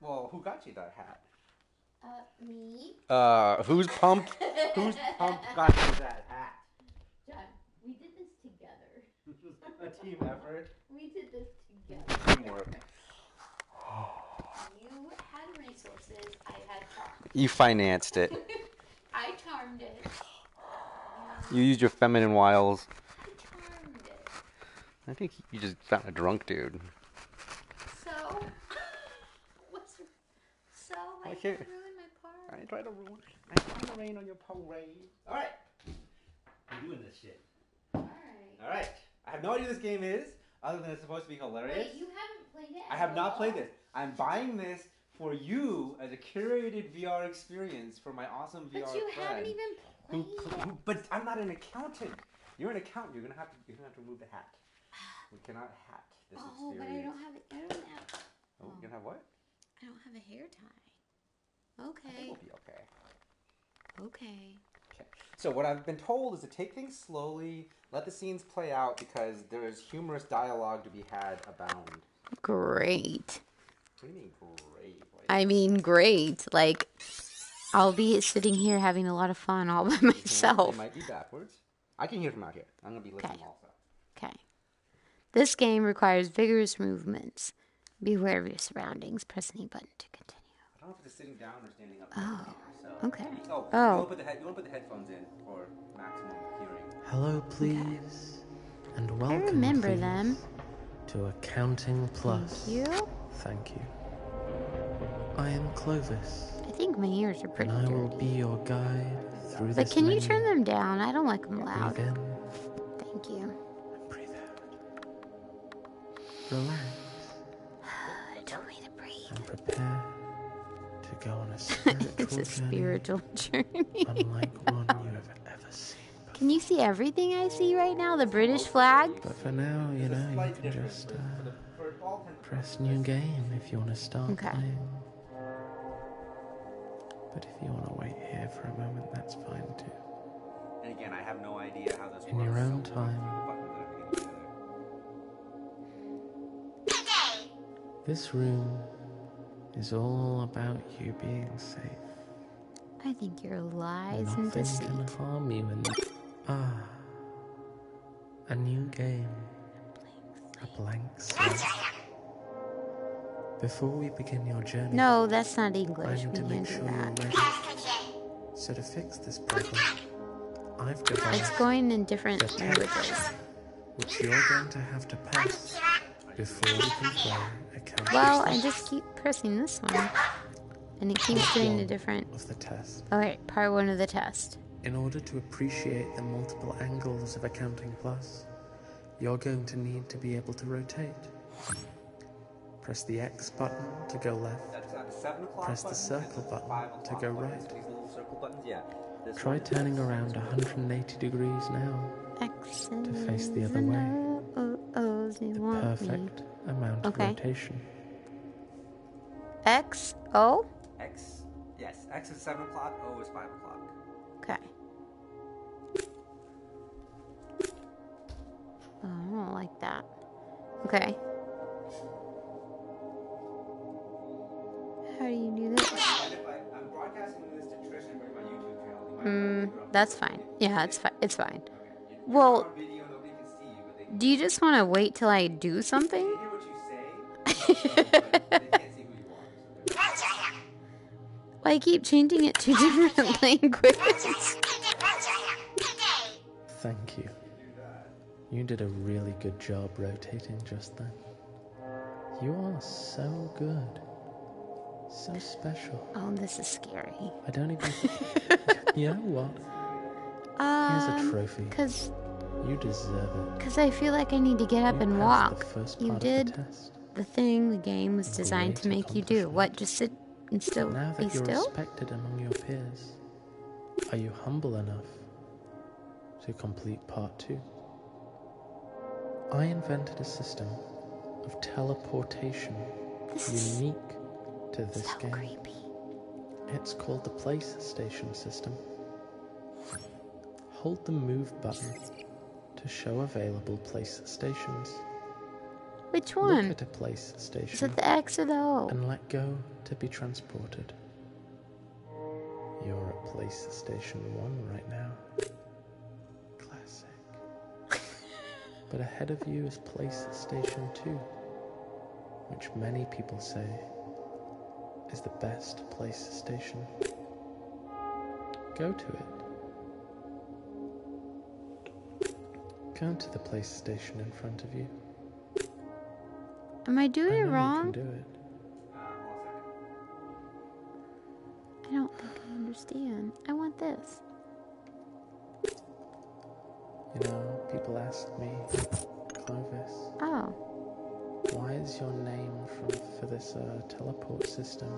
Well, who got you that hat? Uh, me. Uh, whose pump? whose pump got you that hat? John, we did this together. A team effort. We did this together. Teamwork. You had resources. I had charm. You financed it. I charmed it. You used your feminine wiles. I charmed it. I think you just found a drunk dude. So, what's so? I I can't can't- ruin my part. I try to ruin. I try to rain on your parade. All right. I'm doing this shit. All right. All right. I have no idea what this game is, other than it's supposed to be hilarious. Wait, you haven't played it. I have not all? played this. I'm buying this for you as a curated VR experience for my awesome VR But you friend. haven't even played it. who, but I'm not an accountant. You're an accountant. You're gonna have to. You're gonna have to remove the hat. We cannot hat this Oh, but I experience. don't have it. I don't have. Oh, you're oh. gonna have what? I don't have a hair tie. I think Okay. we'll be okay. Okay. Okay. So what I've been told is to take things slowly, let the scenes play out because there is humorous dialogue to be had abound. Great. What do you mean great? Like, I mean, great. Like, I'll be sitting here having a lot of fun all by They myself. might be backwards. I can hear from out here. I'm gonna be listening Okay. also. Okay. This game requires vigorous movements. Beware of your surroundings. Press any button to continue. I don't know if it's sitting down or standing up. Oh, So. okay. Oh, Oh. You want to put the head, you want to put the headphones in for maximum hearing. Hello, please, and welcome. I remember please, them. to Accounting Plus. Thank you. Thank you. I am Clovis, I think my ears are pretty and I will dirty. be your guide through But this can you turn them down? I don't like them loud. Breathe in Thank you. and breathe out. Relax It told me to breathe. and prepare to go on a spiritual It's a journey spiritual journey. unlike one you have ever seen. before. Can you see everything I see right now? The British flag? But for now, you know, you can just uh, For all ten- press new game if you want to start Okay. playing. But if you want to wait here for a moment, that's fine too. And again, I have no idea how this In works. your so own we'll time. through the buttons that I'm getting together. This room is all about you being safe. I think your lies and Nothing deceit. can harm you in the... Ah. A new game. A blank slate. Before we begin your journey, No, that's not I English. need We to make sure you're that. ready. So to fix this problem, I've got It's going in different languages. which you're going to have to pass before we can play Well, I just keep pressing this one. And it keeps doing the different. of the test. Alright, part one of the test. In order to appreciate the multiple angles of Accounting Plus, you're going to need to be able to rotate. Press the X button to go left. That's the seven o'clock Press the circle button to go right. These little circle buttons, yeah. This Try turning around 180 degrees now. X To face the other way. The perfect amount of Okay. rotation. X O? X, yes, X is seven o'clock. O is five o'clock. Okay. Oh, I don't like that. Okay. How do you do this? And if I, I'm broadcasting this to Twitch and my YouTube channel, you might Mm, that's fine. Yeah, it's fine. It's fine. Well- on video, nobody can see you, but they can Do you just want to wait till I do something? hear what you say. but they can't see who you are. Well, I keep changing it to different languages. Thank you. You did a really good job rotating just then. You are so good. So special. Oh, this is scary. I don't even. you know what? Here's a Um, trophy. cause, You deserve it. cause I feel like I need to get up You and walk. The first You did the thing the game was designed to make you do. What? Just sit and still Now be that you're still? respected among your peers, are you humble enough to complete part two? I invented a system of teleportation This unique to this so game. creepy. It's called the place station system. Hold the move button to show available place stations. Which Look one? at a place Is it the X or the O? and let go to be transported. You're at place station one right now. Classic. but ahead of you is place station two, which many people say is the best place station. Go to it. Go to the place station in front of you. Am I I doing know it wrong? do it. I don't think I understand. I want this. You know, people ask me, Clovis, Oh. why is your name from for this uh, teleport system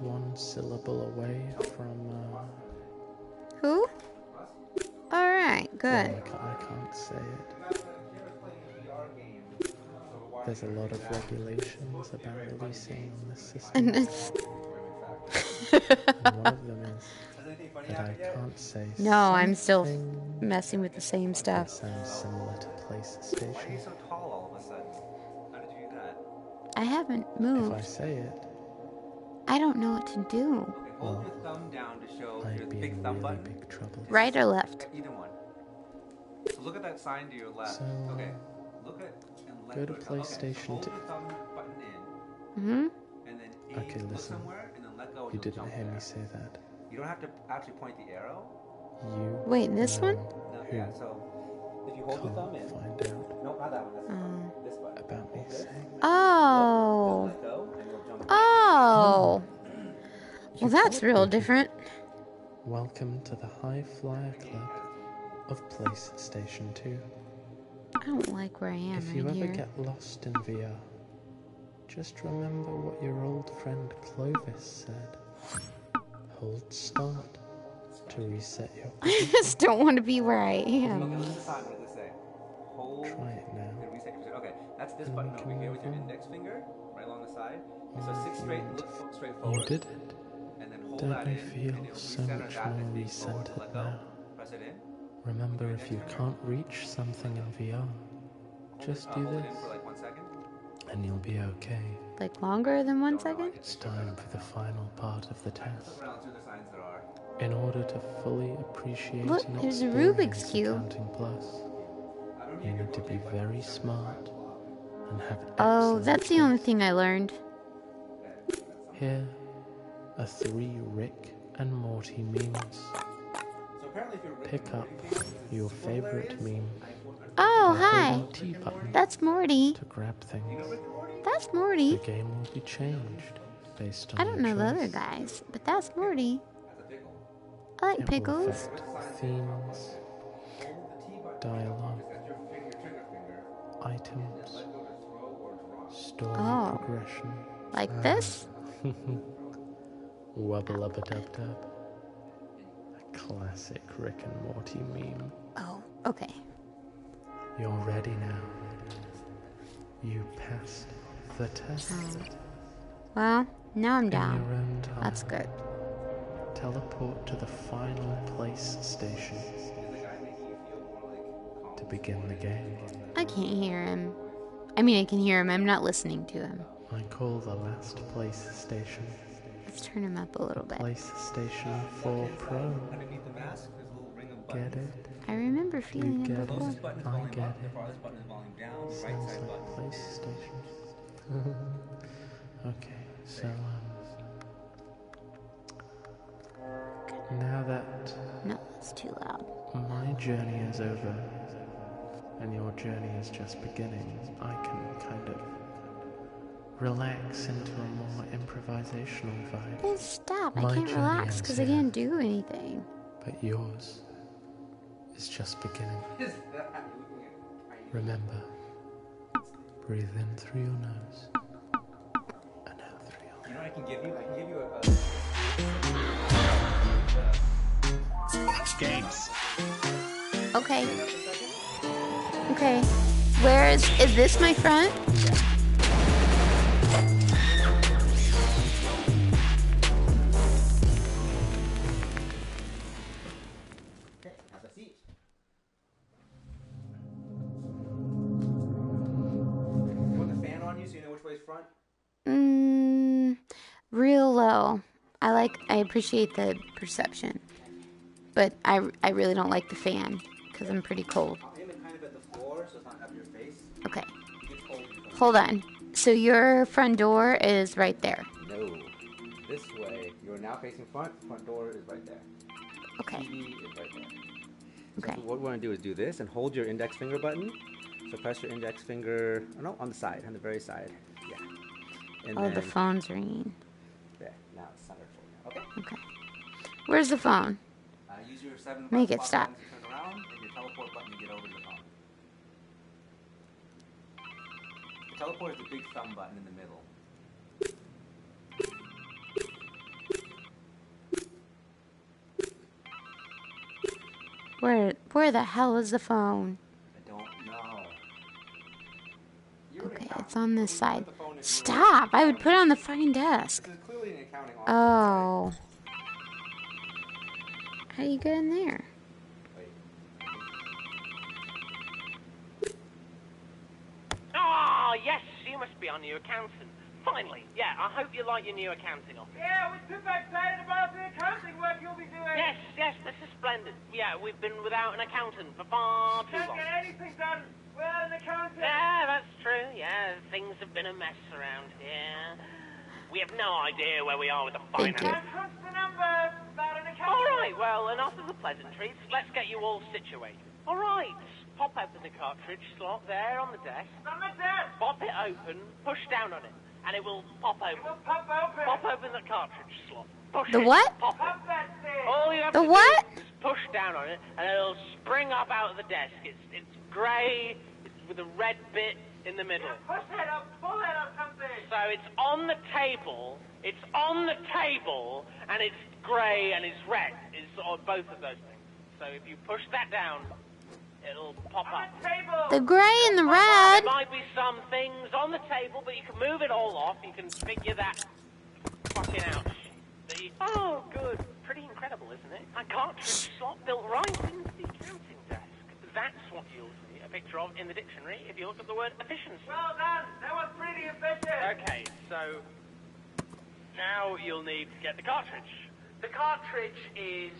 one syllable away from? Uh, Who? Alright, well, good. I, can't, I can't say it. There's a lot of regulations about releasing the system, And it's. and one of them is that I can't say. No, I'm still messing with the same stuff. sounds similar to place Why are you so tall all of a sudden? How did you do that? I haven't If I moved. say it, I don't know what to do. Okay, hold your thumb down to show I'd be big in thumb really button. big trouble. Right or left? Either one. So look at that sign to your left. So, okay. Go to okay, so PlayStation hold to- your thumb button in, hmm and then Okay, listen. and then let go. You didn't hear there. me say that. You don't have to actually point the arrow. You Wait, this one? No, yeah. So if you hold your thumb in. find out No, not that one. That's the Mm. This button. about me saying that. Oh. Let go, and you'll jump. Oh. You Well, that's real different. Welcome to the High Flyer Club of Place Station 2. I don't like where I am If you right ever here. get lost in VR, just remember what your old friend Clovis said. Hold start to reset your. I just don't want to be where I am. listen to the sign. What does it say? Hold. Try it now. and Okay, that's this button we over here with your index finger, right along the side. And so sit straight, look straight forward. You did it. And then hold Don't that you in, feel so much more and lean recentered now? Press it in. Remember, if you can't reach something in VR, just do it this, for like one second. and you'll be okay. Like longer than one Don't know, I second? can It's time for the final part of the test. Flip around through the signs there are. In order to fully appreciate Look, and there's a Rubik's Cube. Accounting Plus, you need to be very smart and have Oh, that's the only thing I learned. Here are three Rick and Morty memes. Pick up Morty fans, this is your favorite meme Oh, hi. T button That's Morty. to grab things. That's The Morty. game will be changed based on I don't your know the other choice. guys, but that's Morty. That's a pickle. I like It will pickles. affect themes, Hold the T button. dialogue, That's your finger, trigger finger. items, Let go to throw or drop. story Oh. progression. Like ah. this? Wubba lubba dub dub. Classic Rick and Morty meme. Oh, okay. You're ready now. You passed the test. Well, now I'm down. That's good. Teleport to the final place station to begin the game. I can't hear him. I mean, I can hear him. I'm not listening to him. I call the last place station Let's turn him up a little bit. Place Station 4 Pro. Underneath the mask, there's a little ring of Get it? I remember You feeling get it before. Closest button is I get up, it. farthest button is down, the right Sounds like button. place station. okay, so um, now that No, it's too loud. my journey is over and your journey is just beginning, I can kind of relax into a more improvisational vibe. Well, stop. I can't relax because I can't do anything. But yours is just beginning. Is that looking at tiny- Remember, breathe in through your nose and out through your You know what I can give you? I can give you a. a Games. Okay. Okay. Where is is this my front? okay, real low. I like. I appreciate the perception, but I I really don't like the fan because I'm pretty cold. I'll aim it kind of at the floor so it's not up your face. Okay, hold on. So your front door is right there. No. This way. You're now facing front. Front door is right there. Okay. TV is right there. So Okay. what we want to do is do this and hold your index finger button. So press your index finger. Oh no, on the side, on the very side. Yeah. And Oh, the phone's ringing. Okay. Where's the phone? Uh, use your seven. Make it stop. buttons to turn around, teleport button to get over to the teleport is the big thumb button in the middle. Where Where the hell is the phone? I don't know. You're Okay, it's on this side. the phone in your- Stop! I would put it on the fucking desk. This an accounting office. Oh. How do you get in there? Wait. Oh, yes, you must be our new accountant. Finally, yeah, I hope you like your new accounting office. Yeah, we're super excited about the accounting work you'll be doing. Yes, yes, this is splendid. Yeah, we've been without an accountant for far too Can't long. get anything done without an accountant. Yeah, that's true. Yeah, things have been a mess around here. We have no idea where we are with the Thank finance. you. Can't crunch the numbers without an accountant. All right, well, enough of the pleasantries. Let's get you all situated. All right, pop open the cartridge slot there on the desk. On the desk. Pop it open, push down on it, and it will pop It open. will pop open. Pop open the cartridge slot. Push The it, what? Pop it. That thing. All you have The to what? do is push down on it, and it'll spring up out of the desk. It's it's grey, it's with a red bit in the middle. Yeah, push it up. Pull it up something. So it's on the table. It's on the table, and it's grey and it's red. It's on both of those things. So if you push that down, it'll pop On up. the table. The gray and the There red. might be some things on the table, but you can move it all off. You can figure that fucking out. The, oh, good. Pretty incredible, isn't it? A cartridge slot built right into the accounting desk. That's what you'll see a picture of in the dictionary if you look at the word efficiency. Well done. That was pretty efficient. Okay, so now you'll need to get the cartridge. The cartridge is,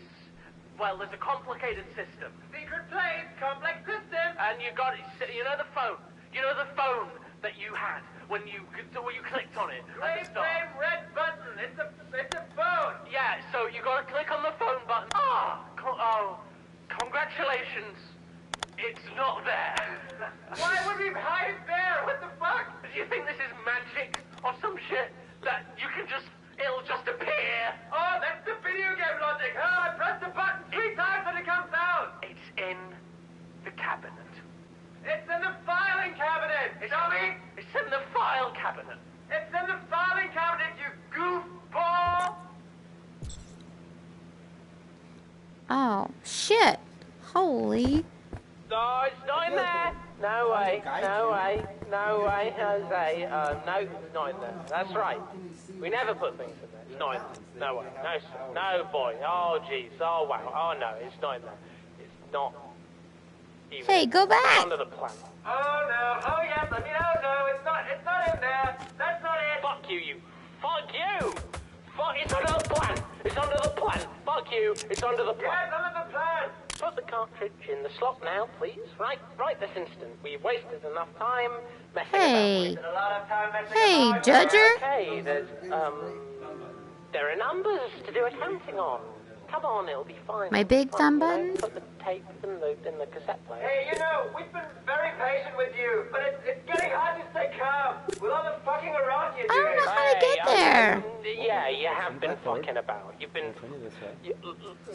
well, there's a complicated system. Secret place, complex system. And you got it. You know the phone. You know the phone that you had when you when you clicked on it Gray at the start. frame, red button. It's a, it's a phone. Yeah. So you got to click on the phone button. Ah. co- oh. Congratulations. It's not there. Why would we hide it there? What the fuck? Do you think this is magic or some shit that you can just it'll just appear? Oh, that's the video game logic. Oh, I press the button three times and it comes out. It's in the cabinet. It's in the filing cabinet. Dummy. It's in the file cabinet. It's in the filing cabinet, you goofball. Oh, shit. Holy. No, it's not in there. No way, no way, no way, Jose. Uh, no, not in there. That's right. We never put things in there. It's not in there. No way. No, sir. No, boy. Oh, jeez. Oh, wow. Oh, no, it's not in there. It's not. Even. Hey, go It's back. under the plan. Oh no. Oh yes. I mean, oh no. It's not. It's not in there. That's not it. Fuck you, you. Fuck you. Fuck. It's under the plan. It's under the plan. Fuck you. It's under the plan. Yes, under the plan. Put the cartridge in the slot now, please. Right, right this instant. We've wasted enough time messing Hey. about. A time messing Hey, about. Judger. Okay, there's um, there are numbers to do accounting on. Come on, it'll be fine. My big Fine, thumb you know, button? Put the tape in the in the cassette player. Hey, you know, we've been very patient with you, but it's, it's getting hard to stay calm with all the fucking around you're I don't know how to get Hey, there. yeah, you have been fucking about. You've been. Turn it. You,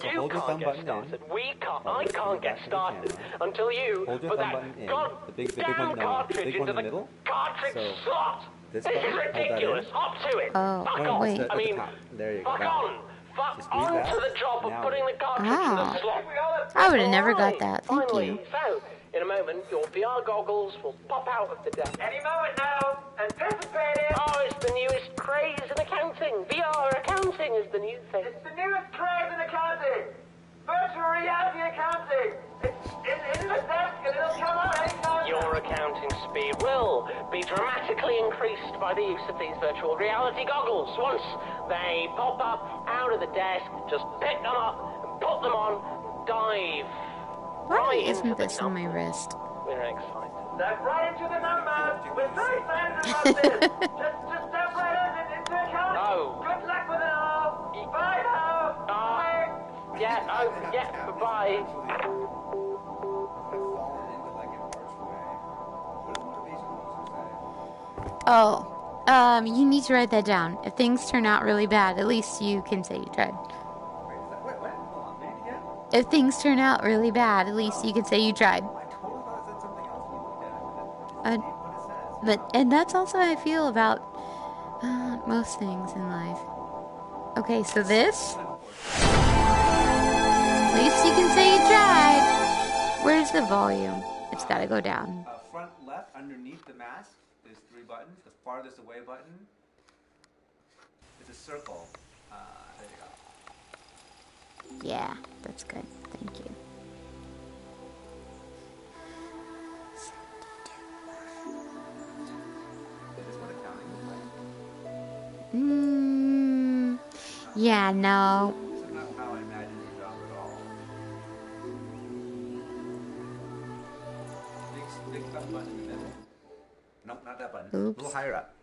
So you can't thumb get started. in. We can't. Hold I can't get back to the started until you Hold your put thumb that button in. The big- the big damn one- cartridge one into in the middle. cartridge So, slot. this This is button, hold that in. ridiculous. Up to it. Oh, Fuck no, on. wait. I mean. There you go. fuck on. One. Fuck Just on that. to the job of Now. putting the cartridge in Ah. the slot. We all have I would have never got that. Thank finally. you. So, in a moment, your VR goggles will pop out of the desk. Any moment now. Anticipate it. Oh, it's the newest craze in accounting. VR accounting is the new thing. It's the newest craze in accounting. Virtual reality accounting. It's in, in the desk and it'll come out anytime. Your accounting speed will be dramatically increased by the use of these virtual reality goggles. Once they pop up out of the desk, just pick them up and put them on, dive. Why right isn't this on my wrist? We're excited. Step right into the numbers. We're very excited about this. just, just step right in, into accounting. No. Good luck with it all. Bye now. Uh, Bye. Yeah, oh, yeah, bye. Oh, um, you need to write that down. If things turn out really bad, at least you can say you tried. If things turn out really bad, at least you can say you tried. Uh. But and that's also how I feel about uh, most things in life. Okay, so this. At least you can say you tried. Where's the volume? It's got to go down. Uh, front left, underneath the mask, there's three buttons. The farthest away button is a circle. Uh, there you go. Yeah, that's good. Thank you. Is this what accounting looks like? Mm, yeah, no. Nope, not that button. Oops. A little higher up.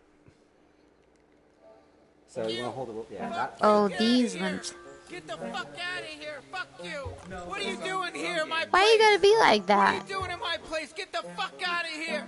So you want to hold it? Yeah, that. Oh, these ones. Get the fuck out of here! Fuck you! What are you doing here, in my Why you place? gotta be like What that? are you doing in my place? Get the fuck out of here!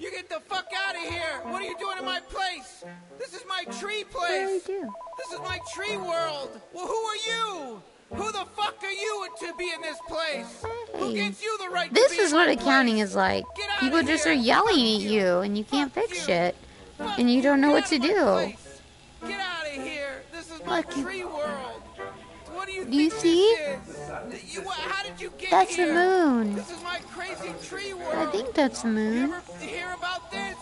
You get the fuck out of here! What are you doing in my place? This is my tree What do I place. do? This is my tree world. Well, who are you? Who the fuck are you to be in this place? Who Hey. gives you the right to This is what accounting place? is like. People just here. are yelling Fuck at you, and you can't fix you. shit. Fuck and you don't know what to do. place. Get out of here. This is my Look, you- tree world. What do you Do you see? this is? You, how did you get That's the moon. This is my crazy tree world. I think that's the You moon. ever hear about this?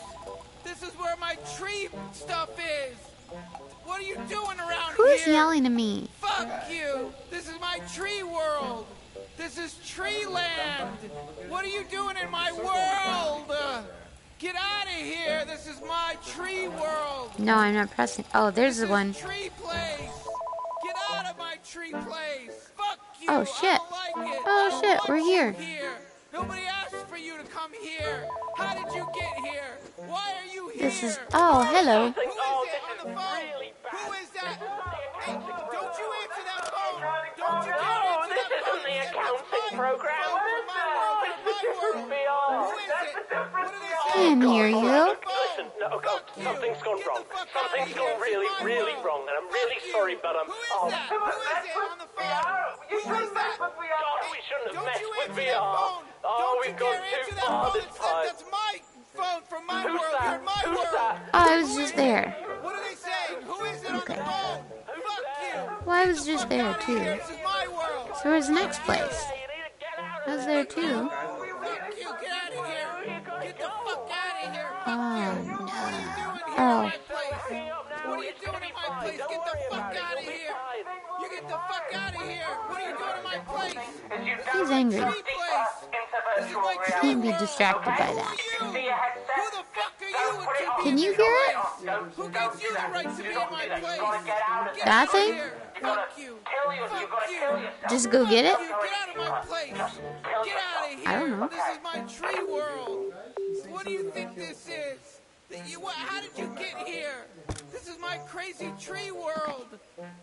This is where my tree stuff is. What are you doing around Who's here? yelling at me? Fuck you! This is my tree world! This is tree land! What are you doing in my world? Uh, get out of here! This is my tree world! No, I'm not pressing. Oh, there's This the one. Tree place! Get out of my tree place! Fuck you! Oh, I shit. don't like it. Oh, shit, we're here. here. Nobody asked for you to come here. How did you get here? Why are you here? This is. Oh, hello. Who is it on the phone? really. Who is that? Hey, don't you answer that phone! Don't you No, dare answer this that isn't the That's accounting my program. Phone What from is my that? world, This from my is world. VR. Who is it? What are they I saying? can't hear you. Listen, no, oh, God, Fuck you. something's gone Get wrong. the fuck Something's outta here. gone really, It's my really world. wrong, and I'm Fuck really you. sorry, but I'm. Who is oh, that? Who is it on the phone? You Who shouldn't is mess with VR. God, we shouldn't have Don't messed you with answer that VR. phone! Oh, Don't we've you gone dare too answer that far phone! this It's- time. That's my phone from my Who's world. that? My Who's world. that? Oh, I was just there. What are they saying? Who is it on Okay. the phone? Fuck you. Well, I was just there too. here. This is my world. So where's the next place? You need to get out I was there. there too. Get the fuck out of here. Fuck Oh, you. no. What are you doing here Oh. in my place? What are you doing in my place? Get the fuck out of here. Get the fuck out of here. What are you doing in my place? He's angry. Tree place. This is my tree Can't be distracted by that. you? Who the fuck are you to be Can you hear it? Who gives you the right to be in my place? Get That thing? Fuck you. Fuck you. Just go get it? Get out of my place. Get out of here. I don't know. This is my tree world. What do you think this is? You, what, how did you get here? This is my crazy tree world.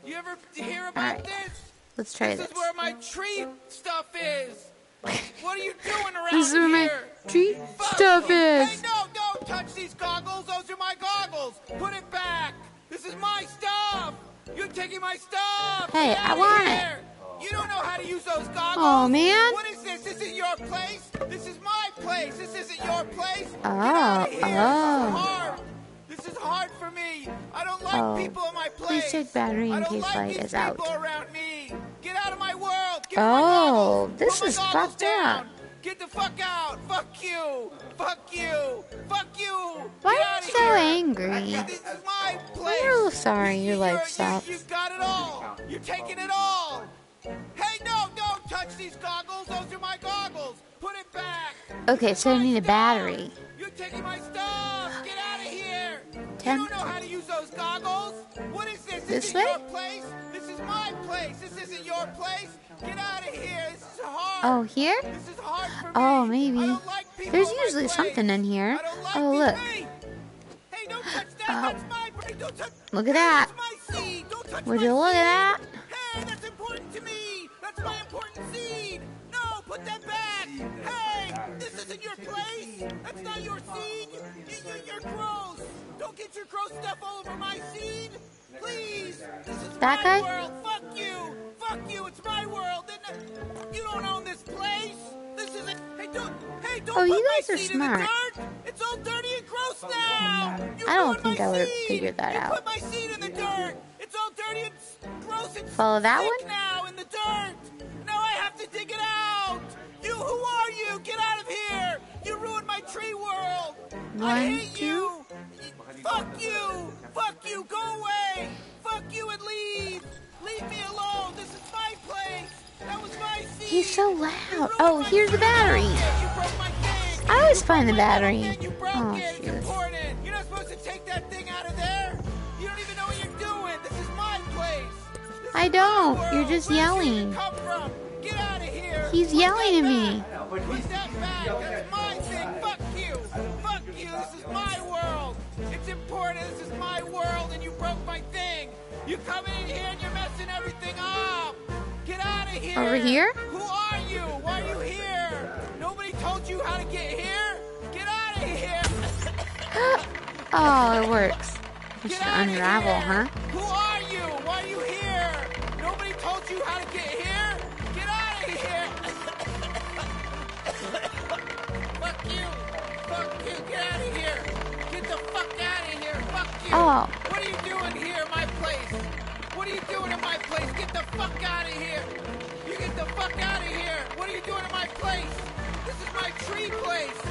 You ever hear about Alright. this? Let's try This this. is where my tree stuff is. What are you doing around This is where my tree Fuck stuff is. Hey, no, don't touch these goggles. Those are my goggles. Put it back. This is my stuff. You're taking my stuff. Hey, I want it. You don't know how to use those goggles. Aw, man. What is this? This is your place. This is my place. This isn't your place. Oh, out of here. oh. This is oh. hard. This is hard for me. I don't like Oh. people in my Please place. check battery in case like light is out. people around me. Get out of my world. Get Oh, this is fucked down. up. Get the fuck out! Fuck you! Fuck you! Fuck you! Why are you so here. angry? This is my place. I'm so sorry your You- life you're- sucks. You, you got it all. You're taking it all. Hey, no, no! touch these goggles. Those are my goggles. Put it back. Okay, so I need a battery. You're taking my stuff. Get out of here. Ten. You don't know how to use those goggles. What is this? This is way? your place. This is my place. This isn't your place. Get out of here. This is hard. Oh, here? This is hard for Oh, maybe. I don't like people There's usually something in here. I don't like Oh, look. Hey, hey, don't touch that. Oh. That's my brain. Don't touch. Look at that. That's my seed. Don't touch Would my you look at that? To me. That's my important seed. No, put that back. Hey, this isn't your place. That's not your seed. You, you, you're gross. Don't get your gross stuff all over my seed. Please. This is That my guy? world. Fuck you. Fuck you. It's my world. And uh, you don't own this place. This isn't. Hey, don't. Hey, don't Oh, put you my guys are seed smart. in the dirt. It's all dirty and gross now. You I don't think I would've figured that you out. Put my seed in the dirt. It's all dirty and gross and Follow that one? now in the dirt. Now I have to dig it out. You, who are you? Get out of here. You ruined my tree world. I One, hate two. you. Fuck you. Fuck you. Go away. Fuck you and leave. Leave me alone. This is my place. That was my seed. He's so loud. Oh, here's the battery. You broke my. I always You find the broke my little battery. You broke Oh, it. It's important. You're not supposed to take that thing out of there. You don't even know what you're I don't. You're just yelling. He's yelling at me. that. That's my thing. Fuck you. Fuck you. This is my world. It's important. This is my world, and you broke my thing. You in here and you're messing everything up. Get out of here. Over here? Who are you? Why are you here? Nobody told you how to get here. Get out of here. Oh, it works. You should unravel, here. huh? Oh. What are you doing here in my place? What are you doing in my place? Get the fuck out of here. You get the fuck out of here. What are you doing in my place? This is my tree place.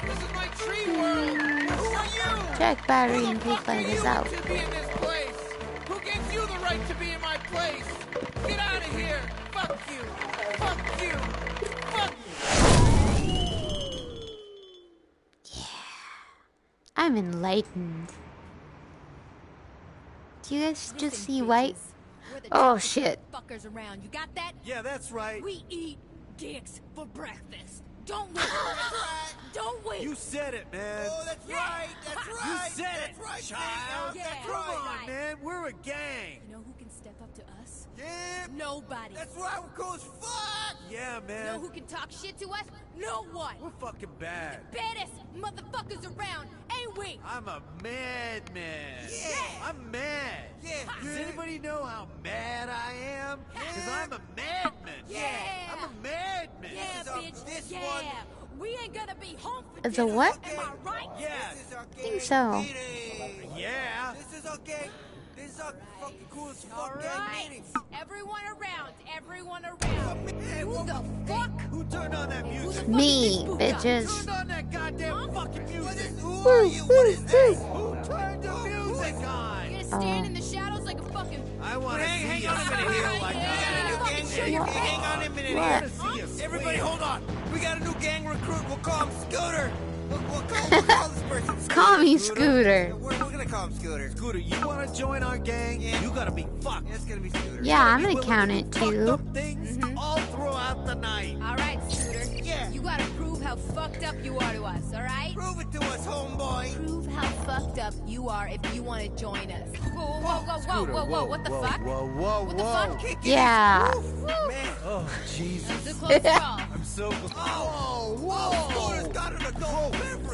This is my tree world. Who are you? Check battery Who in the case fuck are you out. to be in this place? Who gives you the right to be in my place? Get out of here! Fuck you! Fuck you! Fuck I'm enlightened. Do you guys just see white? Oh shit. Fuckers around. You got that? Yeah, that's right. We eat dicks for breakfast. Don't wait. Don't wait. You said it, man. Oh, that's right! That's you said that's it, right, child. Yeah, That's Come on, man. We're a gang. You know who Yeah! Nobody. That's right! We're cool as fuck! Yeah, You know who can talk shit to us? No one. We're fucking bad. Baddest motherfuckers around, ain't we? I'm a madman. Yeah. I'm mad. Yeah, Does anybody know how mad I am? Because I'm a madman. Yeah. I'm a madman. Yeah, is our- bitch. this yeah. one- We ain't gonna be home for It's a dinner. what? Am I right? Yeah. This is our think so. Yeah. This is our gang. This is our fucking cool as All fuck gang meeting. Everyone around. Everyone around. Hey, Who the the- fuck? Who turned on that music? fuck Me, is this Buddha? bitches. Turned on that goddamn fucking What music. is, who are you? What is this? Who turned the music You're gonna stand Oh. in the shadows like a fucking. I want to Hang, see hang you on a minute here. squeal like We got a new gang. Fucking Hey, what? hang on a minute here. See you Everybody, hold on. We got a new gang recruit. We'll call him Scooter. We'll, we'll, call, we'll call this person. Call me Scooter. Scooter. Yeah, We're, we're gonna call him Scooter. Scooter, you want to join our gang? Yeah. You gotta be fucked. Yeah, it's gonna be Scooter. Yeah, I'm gonna count it do too. up things mm-hmm. all throughout the night. All right, Scooter. Yeah. You gotta prove how fucked up you are to us. All right. Prove it to us, homeboy. Prove how fucked up you are if you want to join us. Whoa, whoa, whoa, whoa, whoa, whoa, What the whoa, fuck? Whoa, whoa, What the whoa. fuck? Kick it. Yeah. Man. Oh, Jesus. It's a close call. I'm so glad. Oh, whoa. Scooter's got an adult beverage. Whoa.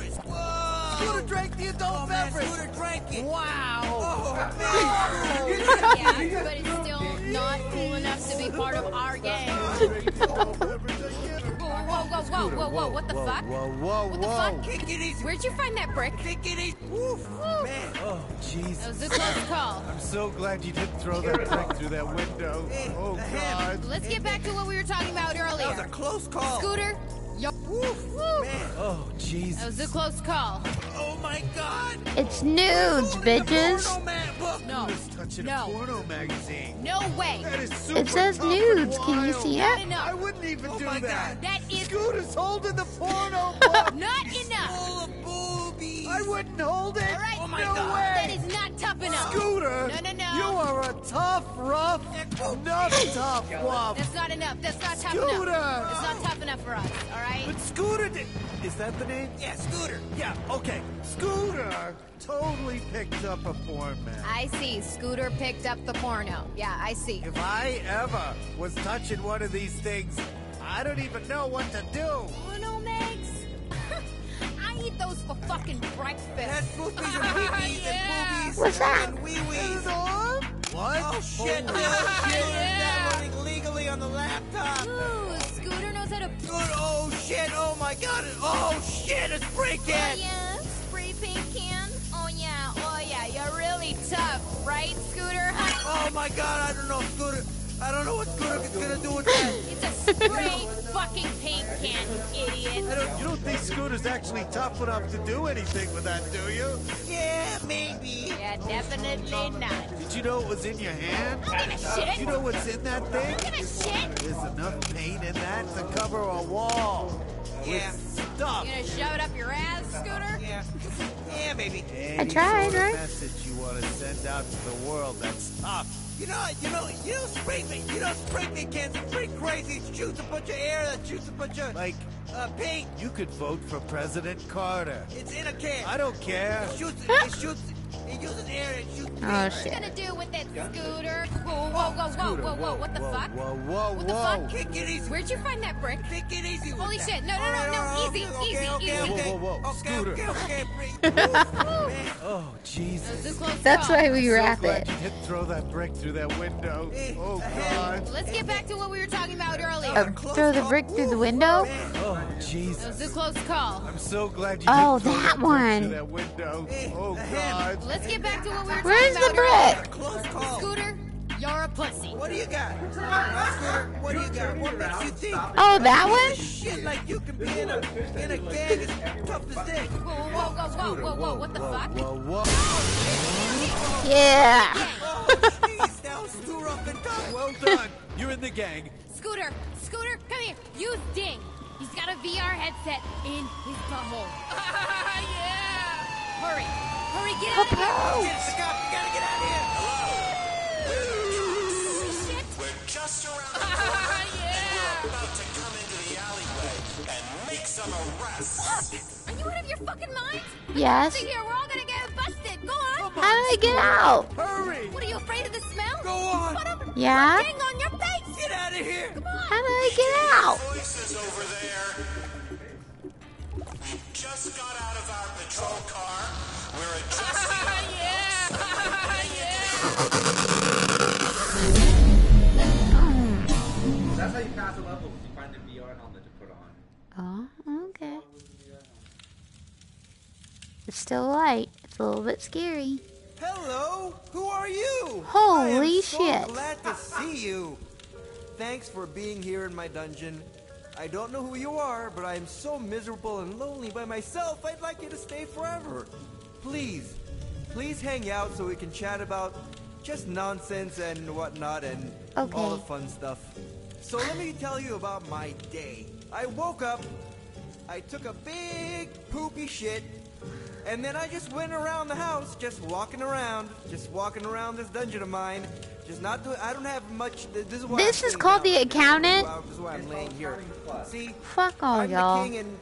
Scooter drank the adult Oh, man. Scooter drank it. Wow. Oh, oh man. yeah, but it's still not cool enough to be part of our gang. Whoa, whoa, whoa, whoa, whoa, whoa, what the whoa, fuck? Whoa, whoa, What the whoa. fuck? Kick it easy. Where'd you find that brick? Kick it easy. Woof. Man. Oh, That was a close call. I'm so glad you didn't throw that brick through that window. Hey, Oh, the hand. God. Let's get back to what we were talking about earlier. That was a earlier. close call. Scooter, yo, Woof. woo. Man. Oh, That was a close call. Oh, my God. It's nudes, bitches. Porno man book. No, No. porno magazine. No way. That is super It says nudes. Can you wild. see Not it? enough. I wouldn't even Oh do my that. God. That is Scooter's holding the porno book. not enough. I wouldn't hold it. All right. Oh my no God. Way. is not tough enough. Scooter. No, no, no. You are a tough, rough, nut tough wop. That's not enough. That's not tough Scooter. enough. That's not tough enough for us. All right. But Scooter did. Is that the name? Yeah, Scooter. Yeah, okay. Scooter totally picked up a porn man. I see. Scooter picked up the porno. Yeah, I see. If I ever was touching one of these things, I don't even know what to do. Porno Megs? I eat those for fucking It has breakfast. boobies and wee-wees Yeah. and boobies. What's that? And wee-wees. What? Oh, shit. Holy Oh, shit. Yeah. Downloading legally on the laptop. Ooh, Scooter knows how to. Good. Oh, shit. Oh, my God. Oh, shit. It's breaking. Oh, yeah, spray paint can. Oh yeah, oh yeah, you're really tough, right, Scooter? Oh, my God. I don't know, Scooter. I don't know what Scooter is going to do with that. It's a spray fucking paint can, you idiot. I don't, you don't think Scooter's actually tough enough to do anything with that, do you? Yeah, maybe. Yeah, definitely not. Did you know it was in your hand? I don't give a shit. You know what's in that I thing? don't give a shit. There's enough paint in that to cover a wall. Yeah. With stuff. You gonna shove it up your ass, Scooter? Yeah. Yeah, maybe. Any tried, sort of right? message you want to send out to the world that's tough. You know, you know, you know, spray paint. You know, spray paint cans are pretty crazy. It shoots a bunch of air. That shoots a bunch of Like, uh, paint. you could vote for President Carter. It's in a can. I don't care. It shoots. It shoots. It uses air. It shoots. Oh paint. What you shit. gonna do with that scooter? Whoa, whoa, whoa, whoa, whoa, whoa, what the fuck? Whoa, whoa, What the whoa. fuck? Take it easy. Where'd you find that brick? Take it easy. Holy shit, no, no, no, no, oh, easy, easy, easy. Whoa, whoa, whoa, Scooter. okay, okay, breathe. Oh, man. Oh, Jesus. was a close That's why we So wrap it. you throw that brick through that window. Oh, ahead. God. Let's get back to what we were talking about earlier. Throw the brick through the window? Oh, oh, Jesus. That was a close call. I'm so glad you Oh, did that brick one. that window. Oh. God. Let's get back to what we were Where's talking the about brick? Close call. Scooter, you're a pussy. What do you got? Scooter? What do you got? What makes you think? Oh, that one? Shit, like you can be in a in a gang as tough as this. Whoa, whoa, whoa, whoa, whoa, whoa, what the fuck? Whoa, whoa. Yeah. Oh, jeez, that was too rough and tough. Well done. You're in the gang. Scooter, Scooter, come here. Use Ding. He's got a VR headset in his butthole. yeah! Hurry, hurry, get out of here. Oh, Get the cop. You gotta get out of here. Shit. We're just around the corner, yeah! we're about to come into the alleyway and make some arrests. Are you out of your fucking mind? yes. Sit here, we're all gonna get busted. Go on. How do I get out? Hurry. What are you afraid of the smell? Go on. Put a Yeah? Ding on your face. Get out of here. Come on. How do I get out? Voices over there. We just got out of our patrol car. We're adjusting. That's how you pass a level. is You find the VR helmet to put on. Oh, okay. It's still light. It's a little bit scary. Hello. Who are you? Holy I am so shit. glad to see you. Thanks for being here in my dungeon. I don't know who you are, but I am so miserable and lonely by myself. I'd like you to stay forever. Please, please hang out so we can chat about just nonsense and whatnot and all the fun stuff. So let me tell you about my day. I woke up, I took a big poopy shit, and then I just went around the house, just walking around, just walking around this dungeon of mine. Just not doing. I don't have much. This is why. This is called the accountant? This is why I'm laying here. See, Fuck all I'm y'all. the king and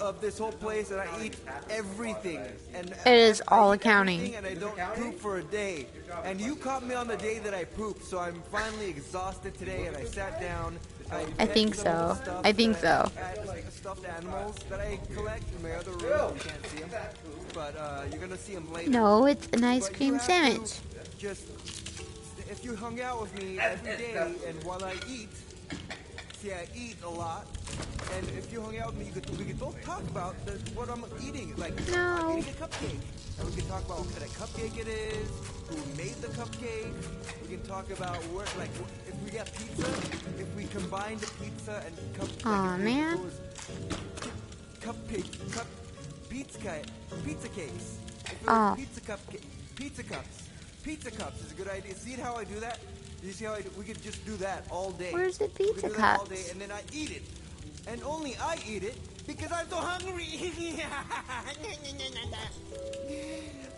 of this whole place, and I eat everything. And It is all accounting. And I don't poop for a day. And you caught me on the day that I pooped, so I'm finally exhausted today. And I sat down. I, I think some of the so. I think so. I- like stuffed animals that I collect in my other room. You can't see them, but uh, you're gonna see them later. No, it's an ice cream sandwich. Just if you hung out with me every day and while I eat, see I eat a lot, and if you hung out with me, you could, we could both talk about the, what I'm eating. Like No. I'm eating a cupcake, and we can talk about what kind of cupcake it is, who made the cupcake. We can talk about where, like if we got pizza, if we combine the pizza and cupcake. Aw, man. Cupcake, cup, pizza, pizza cakes. If it was Aw. pizza cupcake, pizza cups. Pizza cups is a good idea. See how I do that? You see how I do? We could just do that all day. Where's the We could pizza do that all day, and then I eat it, and only I eat it because I'm so hungry.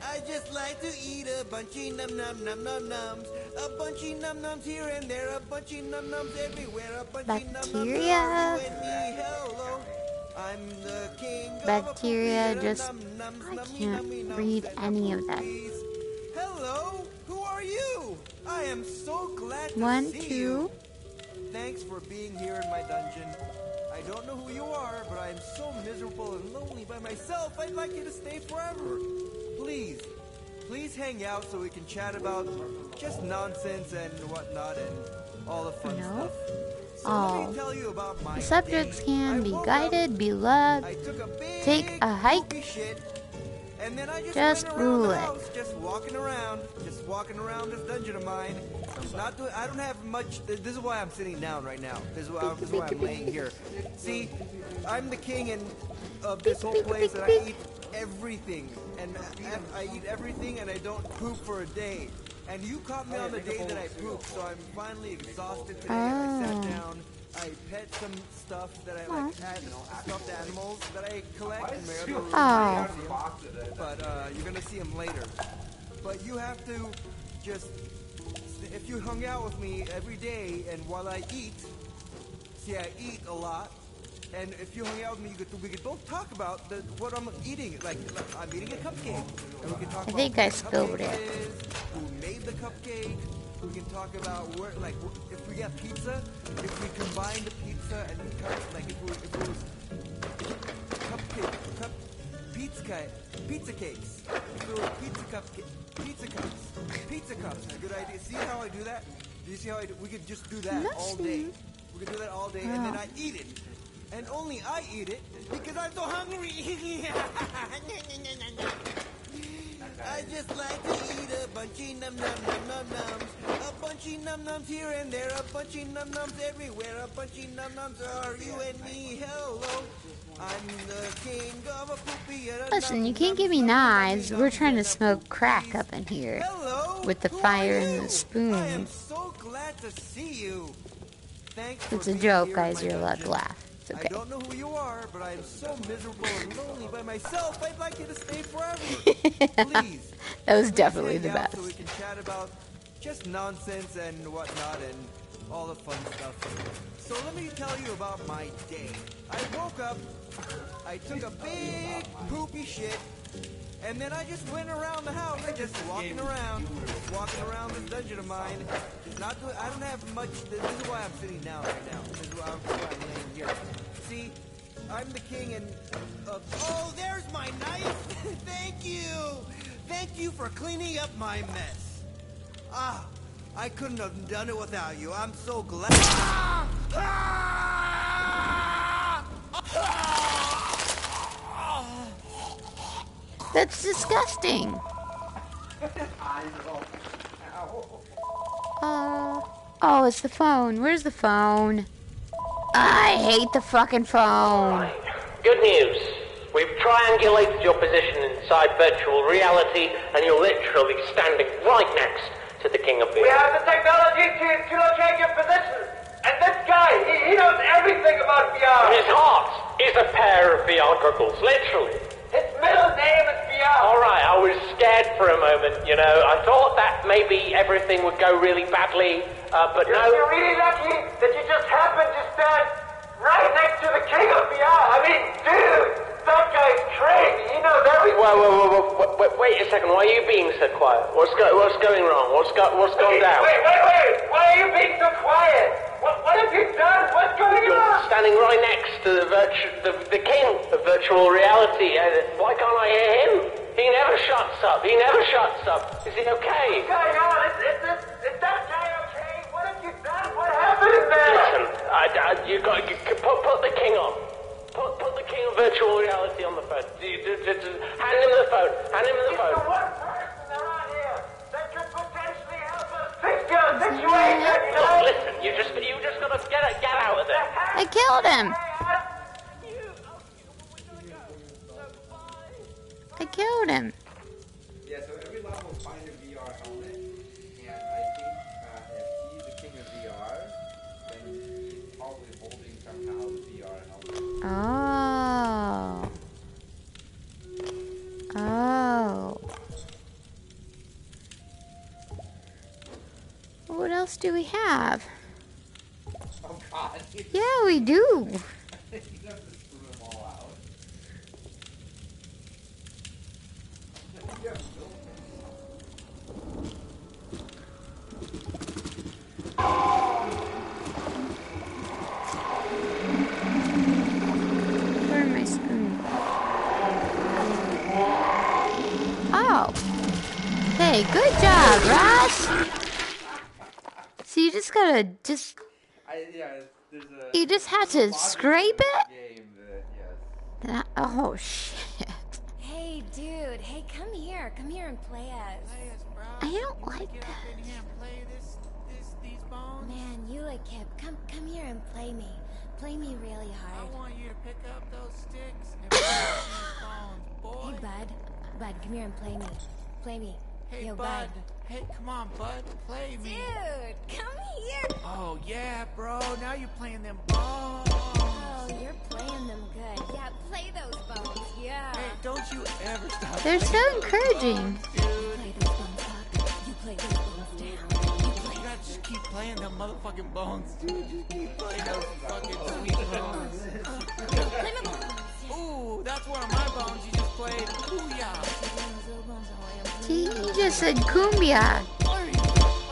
I just like to eat a bunchy num num num num nums, a bunchy num nums here and there, a bunchy num nums everywhere, a bunchy num nums Bacteria. are you and me. Hello, I'm the king of Bacteria a just. I can't read any of that. I am so glad to One, see two. you. Thanks for being here in my dungeon. I don't know who you are, but I am so miserable and lonely by myself. I'd like you to stay forever. Please, please hang out so we can chat about just nonsense and whatnot and all the fun No. stuff. So let Oh. me tell you about my The subjects day. can I be guided, be loved, I took a big take a hike, and then I just, Just went rule the it. house, just walking around, just walking around this dungeon of mine. Not doing. I don't have much. This is why I'm sitting down right now. This is why, this is why I'm laying here. See, I'm the king and of this whole place, and I eat everything, and I, I eat everything, and I don't poop for a day. And you caught me on the day that I pooped, so I'm finally exhausted today. I sat Oh. down. I pet some stuff that I like, had, stuffed animals that I collect in my other room. Oh. But uh, you're gonna see them later. But you have to just, if you hung out with me every day and while I eat, see I eat a lot, and if you hung out with me, you could, we could both talk about the, what I'm eating. Like, like, I'm eating a cupcake, and we can talk I about think what I the spilled cupcake it. is, who made the cupcake. We can talk about where, like, if we get pizza, if we combine the pizza and the cup, like if, we, if it was cupcake, cup, pizza, pizza cakes. If there were pizza cupcake, pizza cups, pizza cups. Good idea. See how I do that? Do you see how I do? We could just do that all day. We could do that all day, and then I eat it, and only I eat it because I'm so hungry. I just like to eat a bunchy num num num num nums, a bunchy num nums here and there, a bunchy num nums everywhere, a bunchy num nums are you and me. Hello, I'm the king of a poopy. and a Listen, you can't give me knives. We're trying to smoke crack up in here. With the fire and the I am spoon. so glad to see you. Thanks It's a joke, guys. You're allowed to laugh. It's I don't know who you are, but I am so miserable and lonely by myself. I'd like you to stay forever. Please. That was definitely the best. So we can chat about just nonsense and whatnot and all the fun stuff. So let me tell you about my day. I woke up, I took a big poopy shit, and then I just went around the house, just walking around, walking around this dungeon of mine. Not doing, I don't have much. This is why I'm sitting down right now. This is why I'm, laying here. See, I'm the king and. Uh, oh, there's my knife. Thank you. Thank you for cleaning up my mess. Ah, I couldn't have done it without you. I'm so glad. Ah! Ah! That's disgusting. Uh, oh, it's the phone. Where's the phone? I hate the fucking phone. Good news. We've triangulated your position inside virtual reality, and you're literally standing right next to the King of We VR. have the technology to, to locate your position. And this guy, he, he knows everything about VR. His heart is a pair of VR goggles, literally. His middle name is VR. All right, I was scared for a moment. You know, I thought that maybe everything would go really badly, uh, but You're, no. you're really lucky that you just happened to stand right next to the king of VR. I mean, dude, that guy's crazy. He knows everything. Whoa, whoa, whoa, whoa, wait, wait a second. Why are you being so quiet? What's go, What's going wrong? What's go, What's gone Wait, down? Wait, wait, wait. Why are you being so quiet? What, what have you done? What's going You're on? standing right next to the, virtu- the, the king of virtual reality. Uh, why can't I hear him? He never shuts up. He never shuts up. Is he okay? What's going on? Is, is, this, is that guy okay? What have you done? What happened in there? Listen, I, I, you got you, put, put the king on. Put, put the king of virtual reality on the phone. Hand him the phone. Hand him the phone. ridiculous situation. Look, listen, you just you just gotta get get out of there. They killed him. They killed him. Yeah, so every level find a VR helmet, and I think uh, if he's the king of VR, then he's probably holding somehow the VR helmet. Oh. Oh. What else do we have? Oh God. Yeah, we do. Gotta just I, yeah, there's a. you just had to scrape it. That yes. That, oh shit. Hey, dude. Hey, come here. Come here and play us. I don't like that. Man, you a kid. Come, come here and play me. Play me really hard. I want you to pick up those sticks and put them in your phones, boy. Hey, bud. Bud, come here and play me. Play me. Hey, Yo, bud. Hey, come on, bud. Play me. Dude, come here. Oh, yeah, bro. Now you're playing them bones. Oh, you're playing them good. Yeah, play those bones. Yeah. Hey, don't you ever stop. They're so encouraging. dude. Play those bones, You play those bones. You play You gotta just keep playing them motherfucking bones, dude. Just keep playing those fucking sweet bones. Play my bones. Ooh, that's one of my bones you just played. Ooh, yeah. You just said cumbia.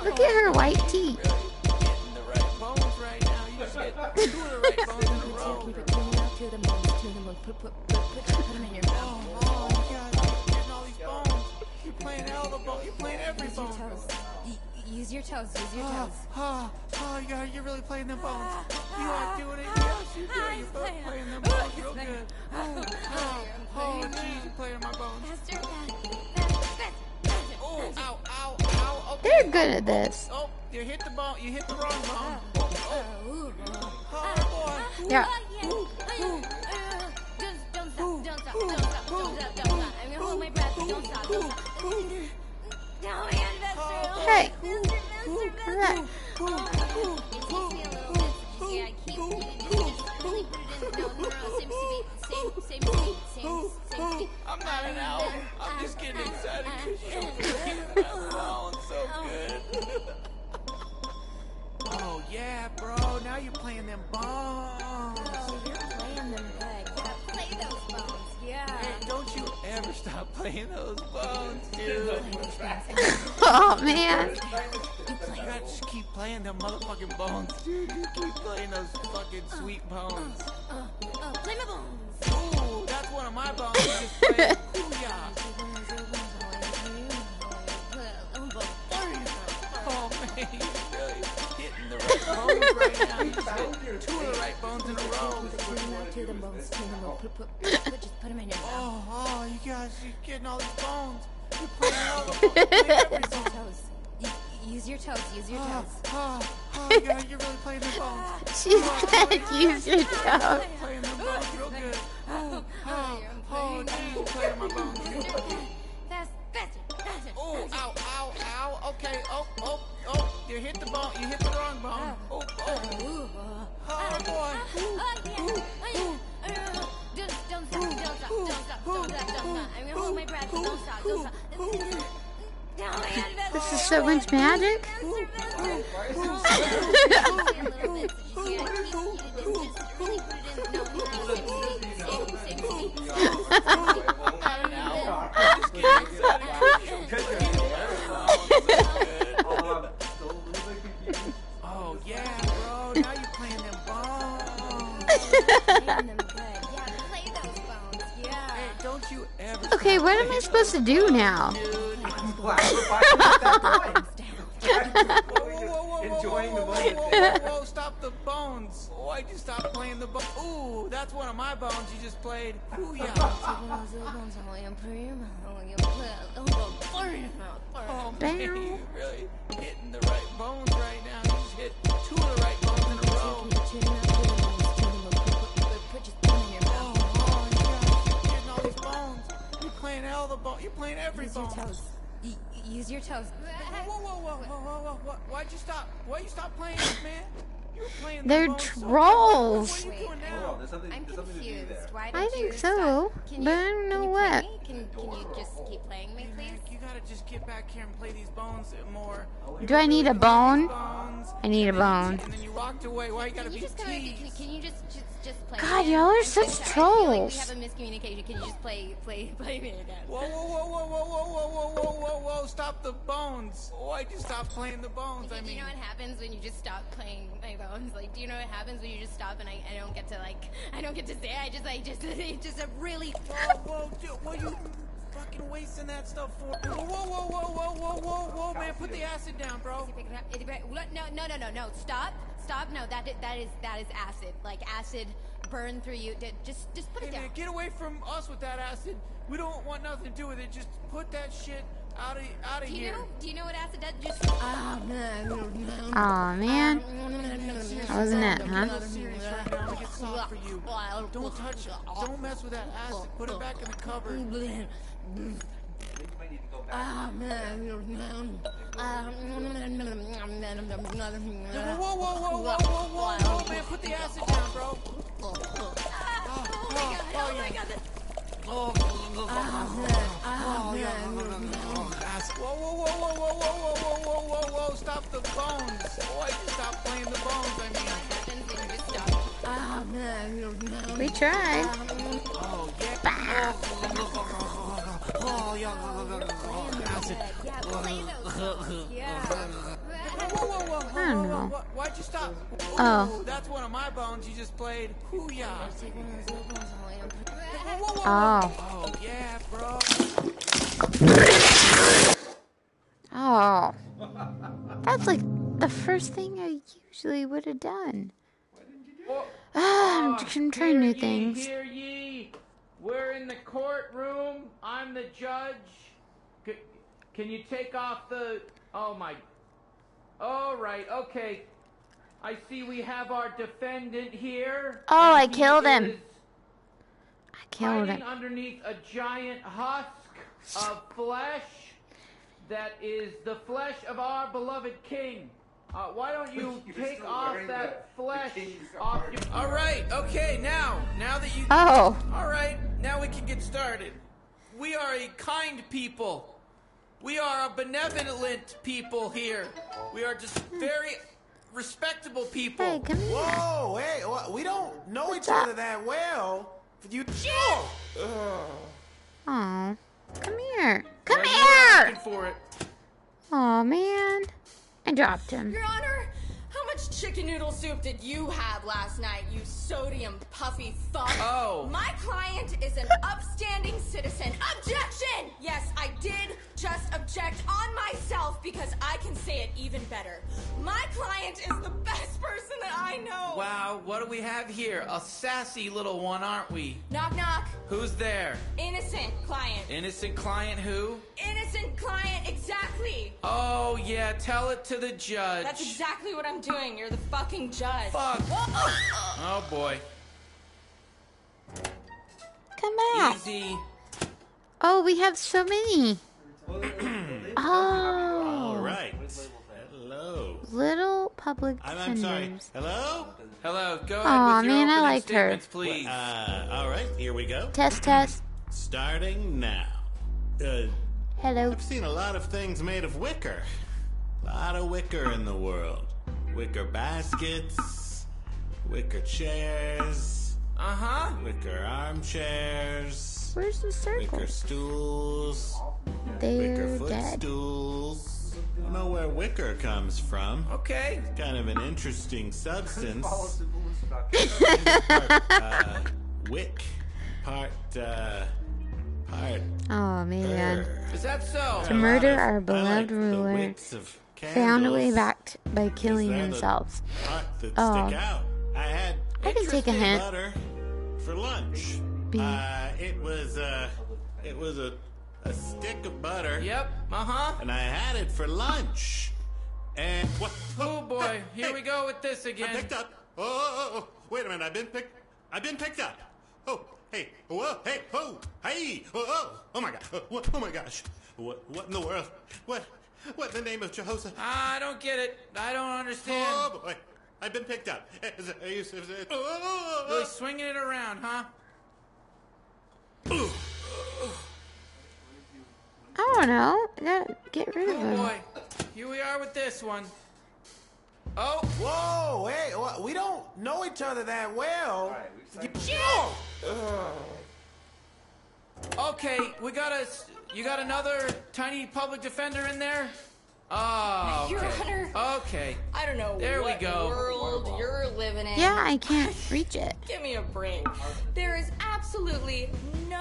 Look at her white teeth. Getting the right bones right now. You just get two of the bones in a row. Keep it clean out to the bones, to the bones. Put, put, put, put, put them in your mouth. Oh, oh, you guys are getting all these bones. You're playing all the bones. You're playing every Use your bone. toes. Y- use your toes. Use your Oh, toes. oh, oh, you got, you're really playing them bones. You are doing it. Yes, you're doing it. You're both playing them bones real good. Oh, oh, oh, geez, you're playing my bones. Faster, faster, faster, They're good at this. Oh, you hit the bone. You hit the wrong. Oh, oh, oh boy. Yeah. Hey. Vester, Vester, That- Vester. It takes me a little bit to just, yeah, I keep, you just really put it in, no, no, no, same speed, same, same speed, same, same speed. I'm not an owl. I'm just getting excited because you're playing my bones so good. Oh, yeah, bro. Now you're playing them bones. Oh, you're playing them good. Yeah, play those bones. Yeah. Hey, don't you ever stop playing those bones, dude. Oh man. You gotta just keep playing them motherfucking bones, dude. You keep playing those fucking sweet bones. Oh, oh, play my bones. One of my bones. Just played. Oh, man, you're really hitting the right bones right now. You just two of the right bones in a row. Oh, oh, you guys, you're getting all these bones. You're playing all the bones. You're playing every Use your toes. Use your toes. Oh, toes. oh, oh, you guys, you're really playing the bones. She said use your toe. Playing them bones real good. Oh, oh, oh, geez, you're playing my bones real good. Fast, faster, faster. Oh, ow, ow, ow. Okay, oh, oh, oh. You hit the bone. You hit the wrong bone. Oh, oh. Ooh, Oh, boy. Oh, yeah. Oh, yeah. Uh, Just don't stop, don't stop, don't stop, don't stop, don't stop. I'm gonna hold my breath. Don't stop, don't stop. No, man, Vester. This is so much magic. Just getting excited. Oh, I'm still a little bit confused. Yeah, bro. Now you're playing them bones. Playing them good. Yeah, play those bones. Yeah. Hey, don't you ever Okay, what am I supposed to do now? Well, we're finally at that Enjoying the whoa, moment. whoa, whoa, whoa, whoa, stop the bones. Why'd you stop playing the bones? Ooh, that's one of my bones you just played. Ooh, yeah. Oh, man, you really hitting the right bones right now. You just hit two of the right bones in a row. Oh, oh, you guys, you're getting all these bones. You're playing all the bones. You're playing every Use bone. Use your toes. Whoa, whoa, whoa, whoa, whoa, whoa, whoa. Why'd you stop? Why'd you stop playing this, man? You were playing the They're bones trolls. What are you doing Oh, now? this something, I'm there's something to do confused. Why I think so, but I don't know what. Can, can you just keep playing me, please? You gotta just get back here and play these bones more. Do I need a bone? I need a bone. And then you walked away. Why you gotta Can you be just teased? can, can you just just just play? God, y'all are I'm such so sorry. I feel like trolls. we have a miscommunication. Can you just play play play me again? Whoa, whoa, whoa, whoa, whoa, whoa, whoa, whoa, whoa, whoa, whoa! Stop the bones! Why'd you stop playing the bones? I do you know what happens when you just stop playing my bones? Like, do you know what happens when you just stop and I, I don't get to like I don't get to say it. I just I just it's just a really whoa, whoa, dude, what are you fucking wasting that stuff for? Whoa, whoa, whoa, whoa, whoa, whoa, whoa, whoa, man! Put the acid down, bro. No, no, no, no, no. Stop. Stop. No, that that is that is acid. Like acid burn through you. Just just put it Hey, down. man, get away from us with that acid. We don't want nothing to do with it. Just put that shit out of out of Do you here. know? Do you know what acid does? Just. Ah, man. Aw, man. That wasn't it, huh? Don't touch it. Don't mess with that acid. Put it back in the cupboard. Ah, man. Ah, Whoa, whoa, whoa, whoa, whoa, whoa, whoa, whoa, man! Put the acid down, bro. Oh my god. Oh, Ah, man. Acid. Whoa, whoa, whoa, whoa, whoa, whoa, whoa, whoa, whoa, whoa, whoa! Stop the bones. Why'd stop playing the bones? I mean. Ah, man. We tried. Oh yeah. Oh yeah. I don't whoa, know. whoa, Why'd you stop? Oh. That's one of my bones you just played. Hoo-yah. Oh. Oh, yeah, bro. Oh. That's like the first thing I usually would have done. Ah, I'm, I'm trying new things. Hear ye! We're in the courtroom. I'm the judge. C- can you take off the? Oh my. All right. Okay. I see we have our defendant here. Oh, I killed him. I killed him. underneath a giant husk of flesh that is the flesh of our beloved king. Uh, why don't you You're take off that the- the flesh king's off armor. your... All right. Okay. Now, now that you. Oh. All right. Now we can get started. We are a kind people. We are a benevolent people here. We are just very respectable people. Hey, come here. Whoa, hey, wha- we don't know What's each other up? that well. You. Oh. Oh. Come here. Come Well, you here. for it. Oh, man. I dropped him. Your Honor, how much chicken noodle soup did you have last night, you sodium puffy fuck? Oh. My client is an upstanding citizen. Objection! Yes, I did just object on myself because I can say it even better. My client is the best person that I know. Wow, what do we have here? A sassy little one, aren't we? Knock knock. Who's there? Innocent client. Innocent client who? Innocent client, exactly. Oh, yeah, tell it to the judge. That's exactly what I'm doing. You're the fucking judge. Fuck. Whoa! Oh, boy. Come back. Easy. Oh, we have so many. Oh. Right. Hello. Little public I'm, I'm sorry. defenders. Hello? Hello, go ahead Aw, with your man, I opening liked her. statements, please. Uh, all right, here we go. Test, test. Starting now. Uh, Hello. I've seen a lot of things made of wicker. A lot of wicker in the world. Wicker baskets, wicker chairs, Uh-huh. wicker armchairs, Where's the circle? wicker stools, They're wicker dead. footstools. I don't know where wicker comes from. Okay. It's kind of an interesting substance. Follows the rules structure. part uh, wick, part uh, part. Oh, man. fur. Is that so? To murder our beloved like ruler, found a way back t- by killing they're the themselves. part that Oh. stick out. I had I can take a interesting hint. butter for lunch. B. Uh, it was uh, it was a a stick of butter. Yep. Uh-huh. And I had it for lunch. And what? Oh, boy. Here Hey, we go with this I again. picked up. Oh, oh, oh, oh, wait a minute. I've been picked. I've been picked up. Oh, hey, whoa, hey, oh, hey, oh, oh, oh my God, oh, what- oh my gosh, what, what in the world? What, what in the name of Jehoshaphat? I don't get it. I don't understand. Oh boy, I've been picked up. Really swinging it around, huh? I don't know. I gotta get rid of Oh him. boy, here we are with this one. Oh, Whoa, hey, wha- we don't know each other that well. okay, we got a. You got another tiny public defender in there? Oh, Your okay. Honor. Okay. I don't know There we go. world you're living in. Yeah, I can't reach it. Give me a break. There is absolutely no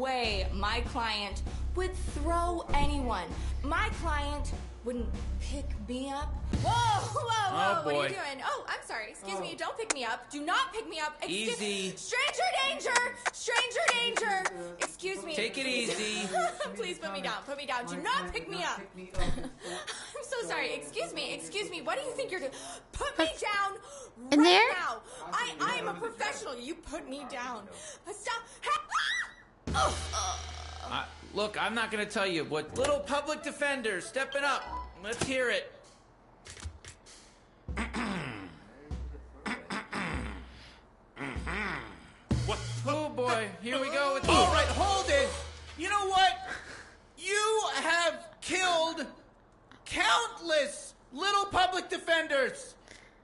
way my client would throw anyone. My client wouldn't pick me up. Whoa, whoa, oh, whoa! Oh, What are you doing? Oh, I'm sorry. Excuse me. Oh. Don't pick me up. Do not pick me up. Excuse Easy. Stranger danger! Stranger danger! Excuse me. Take it easy. Please put me down. Put me down. Do not pick me up. I'm so sorry. Excuse me. Excuse me. What do you think you're doing? Put me down right In there? now. I I am a professional. You put me down. Stop. Ah! I, look, I'm not gonna tell you what little public defender stepping up. Let's hear it. What? Oh boy, here we go with. All right, hold it. You know what? You have killed countless little public defenders.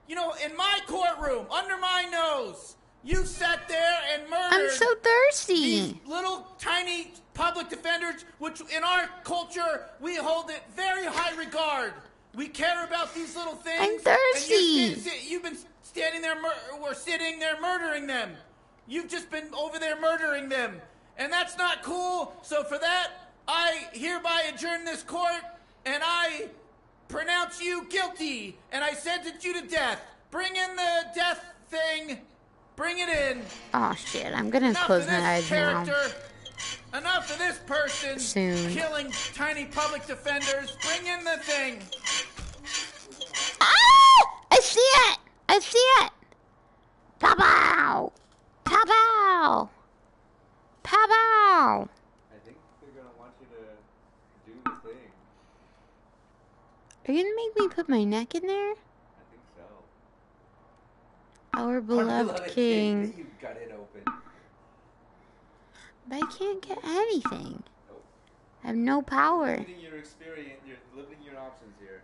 You know, in my courtroom, under my nose, you sat there and murdered. I'm so thirsty. little tiny public defenders, which in our culture we hold it very high regard. We care about these little things. I'm thirsty. you sta- sta- you've been standing there, mur- or sitting there murdering them. You've just been over there murdering them, and that's not cool. So for that, I hereby adjourn this court, and I pronounce you guilty, and I sentence you to death. Bring in the death thing. Bring it in. Oh shit, I'm gonna Enough close my this eyes now. Enough of this person Soon. killing tiny public defenders. Bring in the thing. Ah! I see it! I see it! Pow pow! Pow pow! Pow pow! I think they're gonna want you to do the thing. Are you gonna make me put my neck in there? I think so. Our beloved king. You got it open. But I can't get anything. I have no power. Limiting your experience, you're limiting your options here.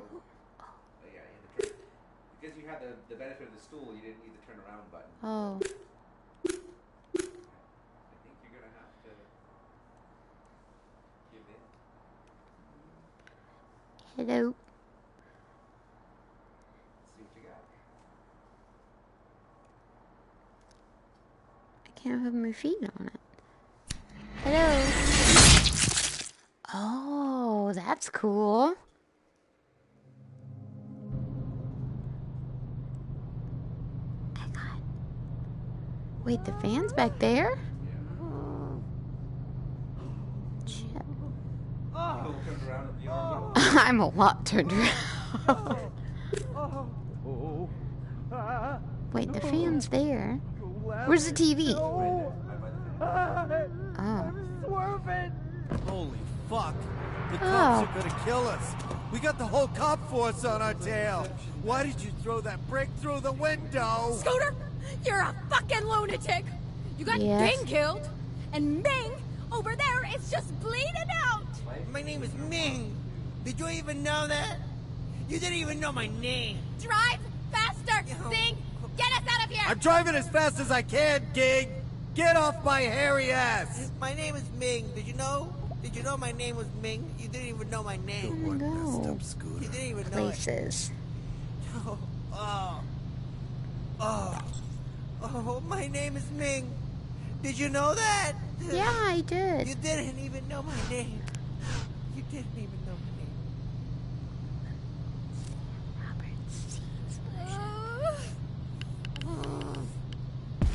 Oh, yeah, you had to because you had the, the benefit of the stool, you didn't need the turn around button. Oh. I think you're gonna have to give in. Hello. I can't put my feet on it. Hello. Oh, that's cool. Wait, the fan's back there? Shit. You'll turn around and the arm I'm a lot turned around. Wait, the fan's there. Where's the TV? Oh. Holy fuck. The Oh. cops are gonna kill us. We got the whole cop force on our tail. Why did you throw that brick through the window? Scooter, you're a fucking lunatic. You got Yes. Bing killed, and Ming over there is just bleeding out. My name is Ming. Did you even know that? You didn't even know my name. Drive faster, Sing. Get us out of here. I'm driving as fast as I can, Gig. Get off my hairy ass. My name is Ming. Did you know? Did you know my name was Ming? You didn't even know my name. Oh, no. You didn't even know it. Places. Oh, oh, oh, oh, my name is Ming. Did you know that? Yeah, I did. You didn't even know my name. You didn't even know my name. Ah.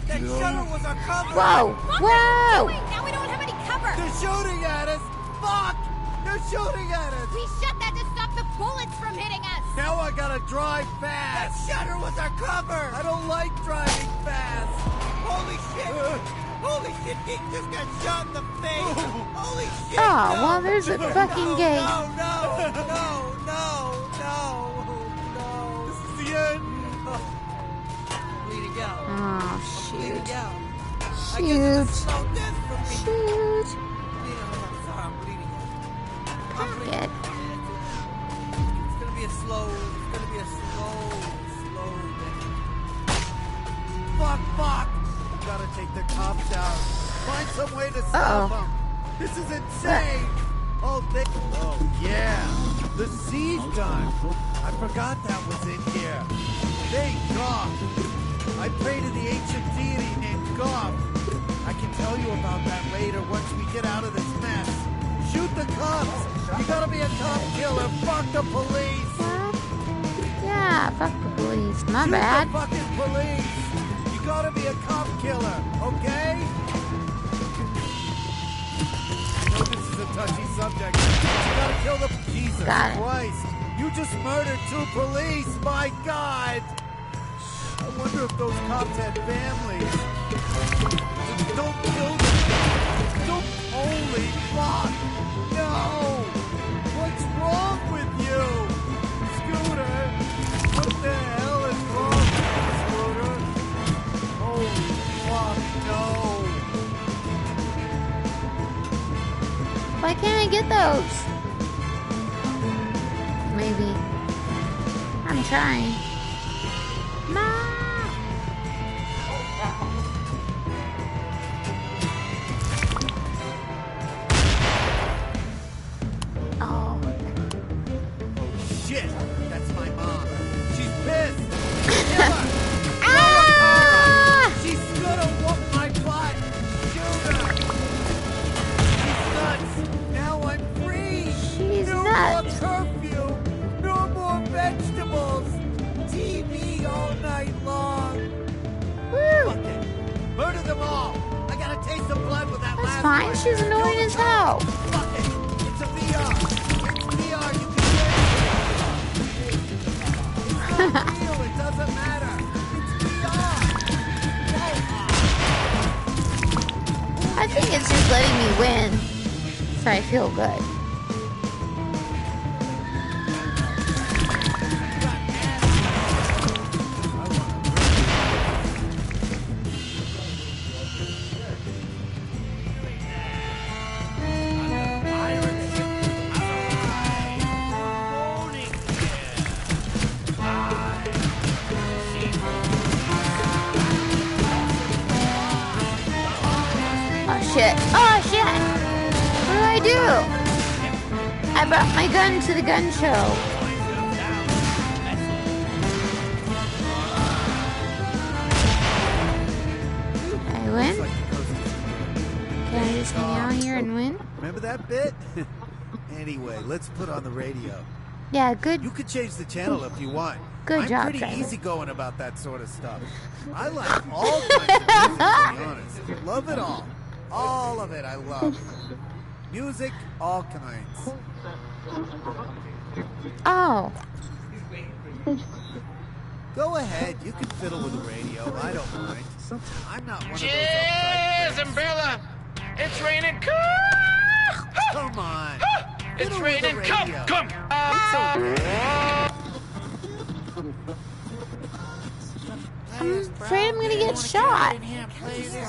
That shutter was our cover. Whoa, whoa! Now we don't have any cover. They're shooting at us. Fuck! They're shooting at us. We shut that to stop the bullets from hitting us. Now I gotta drive fast. That shutter was our cover. I don't like driving fast. Holy shit! Fucking geek just got shot in the face. Holy shit. Oh, no. well, there's a fucking no, gate. No, no, no, no, no, no. This is the end. Bleeding out. Oh, I'm shoot. bleeding out. I Shoot. guess it's a slow death for me. Shoot. Yeah, I'm I'm bleeding out. I'm bleeding Pocket. It's gonna be a slow, it's gonna be a slow, slow death. Fuck, fuck! Gotta take the cops out. Find some way to stop Uh-oh. them. This is insane! Oh, they, oh yeah, the siege gun. I forgot that was in here. Thank God. I pray to the ancient deity named Goth. I can tell you about that later once we get out of this mess. Shoot the cops! You gotta be a cop killer. Fuck the police! Yeah, fuck the police. My Shoot bad. the fucking police! You gotta be a cop killer, okay? I know this is a touchy subject, you gotta kill the Jesus Christ! You just murdered two police! My God! I wonder if those cops had families. Don't kill them! Don't holy fuck! No! What's wrong with you? No! Why can't I get those? Maybe. I'm trying. Oh shit. What do I do? I brought my gun to the gun show. I win? Can I just hang out here and win? Remember that bit? anyway, let's put on the radio. Yeah, good. You could change the channel if you want. Good I'm job, pretty Trevor. easygoing about that sort of stuff. I like all kinds of music, to be honest. Love it all. All of it I love. Music, all kinds. Oh. Go ahead, you can fiddle with the radio. I don't mind. I'm not one of those Cheers, umbrella. It's raining. Come on. It's Fiddle with the raining. Come, come. Uh, I'm afraid I'm gonna get shot.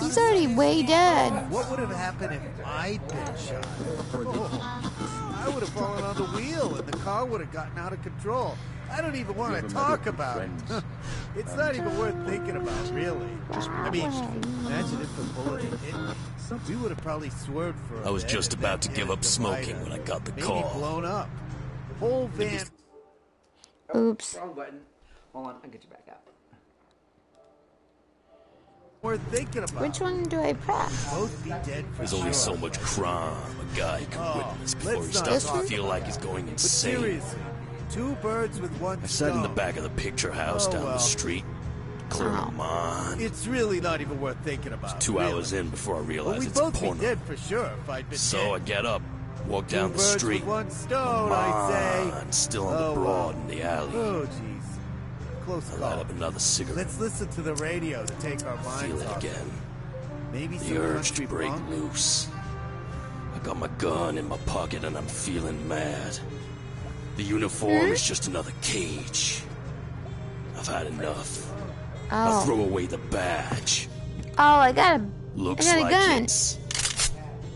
He's already way dead. What would have happened if I'd been shot? I would have fallen on the wheel and the car would have gotten out of control. I don't even want to talk about it. it's not even worth thinking about, really. I mean, imagine if the bullet had hit me. We would have probably swerved for a I was just about to give up smoking when I got the Maybe call. blown up. Whole van. Oops. Wrong button. Hold on, I'll get you back out. Worth thinking about. Which one do I press? Both be dead for There's only sure. so much crime a guy can Oh, witness before he starts to feel like he's going But insane. seriously, two birds with one I sat in the back of the picture house Oh, down well. the street, clearing my mind. It's really not even worth thinking about. Two really. hours in before I Well, realized we'd it's a both be dead for sure if I'd been So dead. I get up, walk Two down the street. with one stone, I say. Still on the Oh, broad well. in the alley. Oh, jeez. Close I light call. up another cigarette. Let's listen to the radio to take our minds Feel it off. again. Maybe The urge to break punk? loose. I got my gun in my pocket and I'm feeling mad. The uniform is hmm? just another cage. I've had enough. I'll Oh. throw away the badge. Oh, I got a, Looks I got a like gun. it's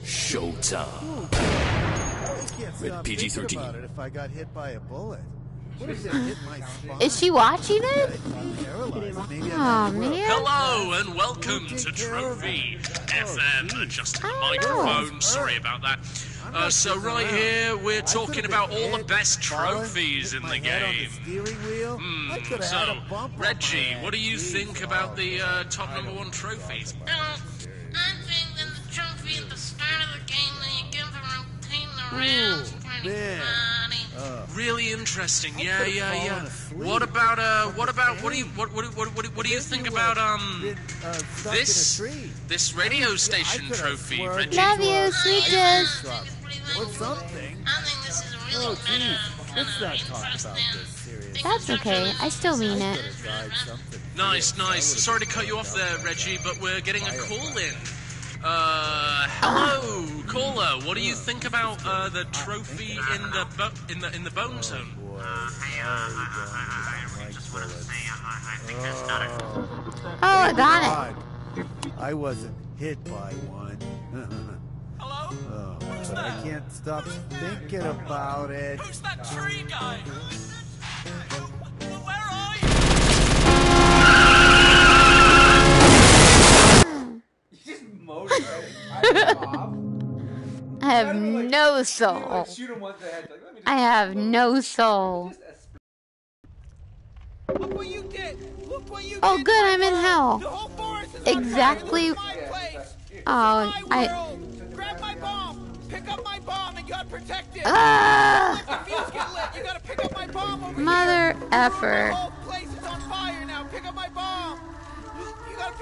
showtime. I Rated PG-13. it if I got hit by a bullet. What if it hit my spine? Is she watching it? Paralyzed. Maybe I'm Oh out of work. man. Hello and welcome to Trophy FM. Adjusting the microphone. Sorry about that. Uh, so right here we're talking about all the best trophies in the game. Hmm, so, Reggie, what do you think about the uh, top number one trophies? I think that the trophy at the start of the game that you give for rotating the rounds is pretty man. funny. Really interesting. Yeah, yeah, yeah. What about uh? What about what do you what what what what, what do you think about um uh, stuck in a this this radio station could've trophy, Reggie? Love you, sweetest. Or something. I think this is a really Oh, better. Let's not talk about this seriously. That's okay. I still mean it. Could've died something. Nice, nice. Sorry to cut you off there, Reggie, but we're getting a call in. Uh, hello, caller. What do you think about uh, the trophy in the bo- in the in the bone zone? Oh, I got it. God. I wasn't hit by one. Hello? Oh, but I can't stop thinking about it. Who's that tree guy? head. Like, let me just I have no soul. Look what you did! Look what you Oh, did! good. I'm in hell. The whole forest is on Exactly. fire. This is my place. Oh, my I. world. Grab my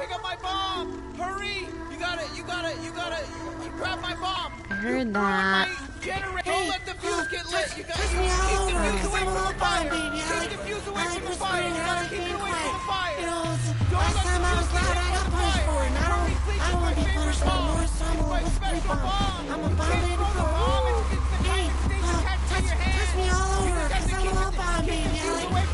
pick up my bomb. Hurry. You gotta, you gotta, you gotta, you grab my bomb. I heard that. Generator. Don't let the fuse get lit. You got you keep the fuse away from the fire. Keep the fuse away from the fire. You gotta keep it away from the fire. Don't let the fuse get lit from the fire. Hurry, please. It's my favorite bomb. It's my special bomb. You can't throw the bomb. It's, it's the kind of thing you catch in your hand. You just have to keep it, keep the fuse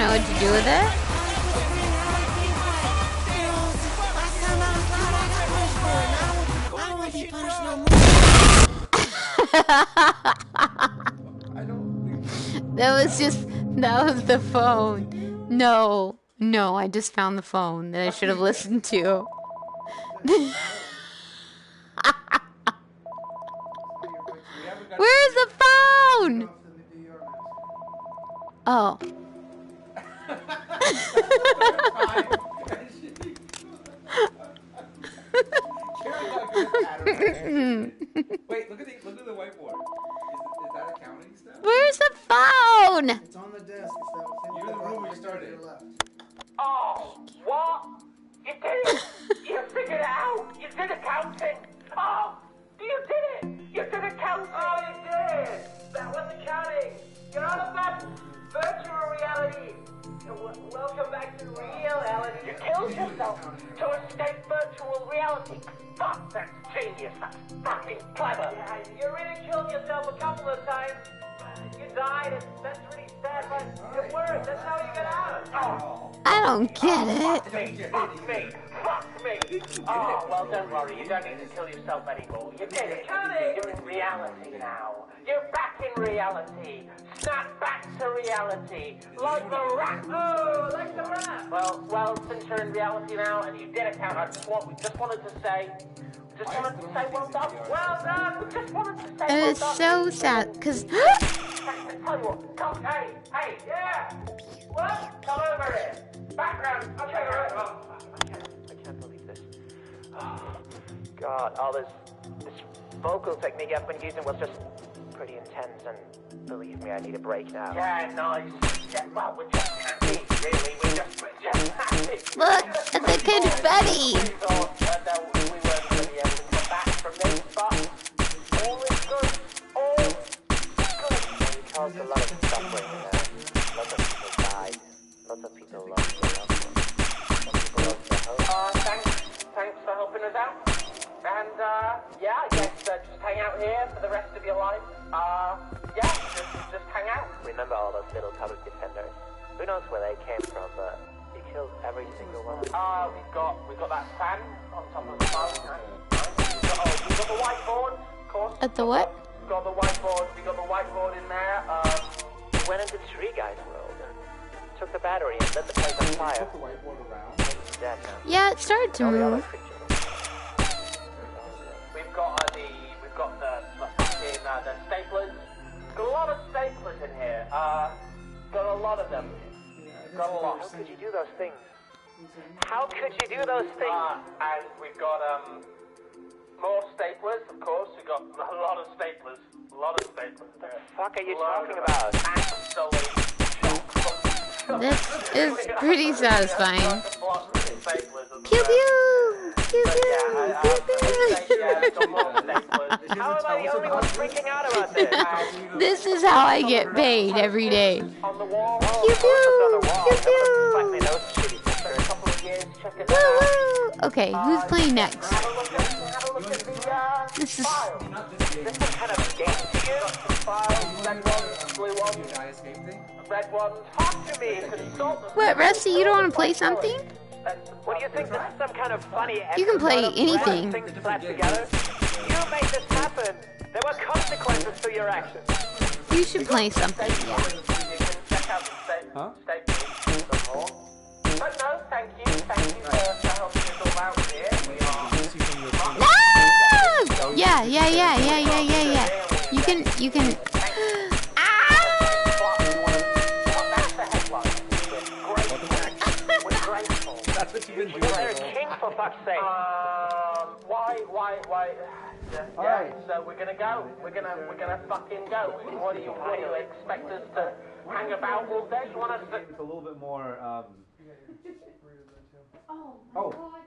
know what to do with it. That was just. That was the phone. No. No, I just found the phone that I should have listened to. Where's the phone? Oh. Wait, look at the look at the whiteboard. Is, is that accounting stuff? Where's the phone? It's on the desk. It's that You're in the room where you started. Oh, what? You did it! you figured it out! You did accounting! Oh, you did it! You did accounting! Oh, you did! That was accounting! You're out of that welcome back to reality! You killed yourself to escape virtual reality! Fuck, that's genius! That's fucking clever! Yeah, you really killed yourself a couple of times. You died, and that's really sad, but it worked. That's how you got out. I don't get it. Fuck me, fuck me, fuck me. Oh, well, don't worry. You don't need to kill yourself anymore. You did it. You're in reality now. You're back in reality. Snap back to reality. Like the rat. Oh, like the rat. Well, well, since you're in reality now and you did account, I just, want, we just wanted to say, just wanted to say well done. Well done. We just wanted to say That well is done. so sad, because. Tell you what, come, hey, hey, yeah! What? Come over here. Background, okay, all right. Oh, I can't, I can't believe this. Oh, God, all this, this vocal technique I've been using was just pretty intense, and believe me, I need a break now. Yeah, nice. Yeah, well, we're just happy, really. We're just, we're just happy. Look, it's the confetti. Caused a lot of suffering. Lots of people died. Lots of people lost their thanks, thanks for helping us out. And, yeah, I guess just hang out here for the rest of your life. Yeah, just, just hang out. Remember all those little public defenders? Who knows where they came from, but he killed every single one. Uh, we've got, we've got that fan on top of the phone. At the what? We've got the whiteboard, we've got the whiteboard in there. Um, went into Tree Guy's world, took the battery and lit the place on fire. He's dead now. Yeah, it started to move. We've got uh, the we've got the the fucking uh, the staplers. Got a lot of staplers in here. Uh, got a lot of them. Got a lot. How could you do those things? How could you do those things? Uh, and we've got um more staplers, of course. We've got a lot of staplers. A lot of staplers What the fuck are you talking of about? Absolutely. This is pretty satisfying. Pew pew! Pew How am I the only one freaking out about this? pew! This is how I get paid every day. Pew pew! Pew pew! Woo woo! Okay, who's playing next? This is. This is kind of game to you. Files, red ones, blue ones, red ones. Talk to me, consult. What, Rusty? You don't want to play something? What do you think? This is some kind of funny You can play anything. Things slapped together? You made this happen. There were consequences to your actions. You should play something, yeah. Huh? But no, thank you. Thank you for, for helping us all out here. Yeah, yeah, yeah, yeah, yeah, yeah, yeah. You can, you can. That's what you've been doing. They're king for fuck's sake. Um, why, why, why? Yeah, All yeah, right. so we're gonna go. We're gonna, we're gonna fucking go. What do you, what do you expect us to hang about all day? You want us to? It's a little bit more. Um, Oh, Oh. God.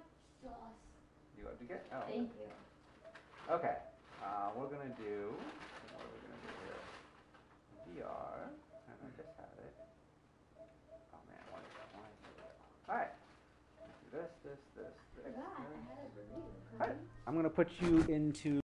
you have to get. Oh. Thank you. Okay. Uh, we're gonna do. What are we gonna do here? VR. And I just had it. Oh man, why is that? Why is it? All right. Let's do this, this, this, this. Alright. I'm gonna put you into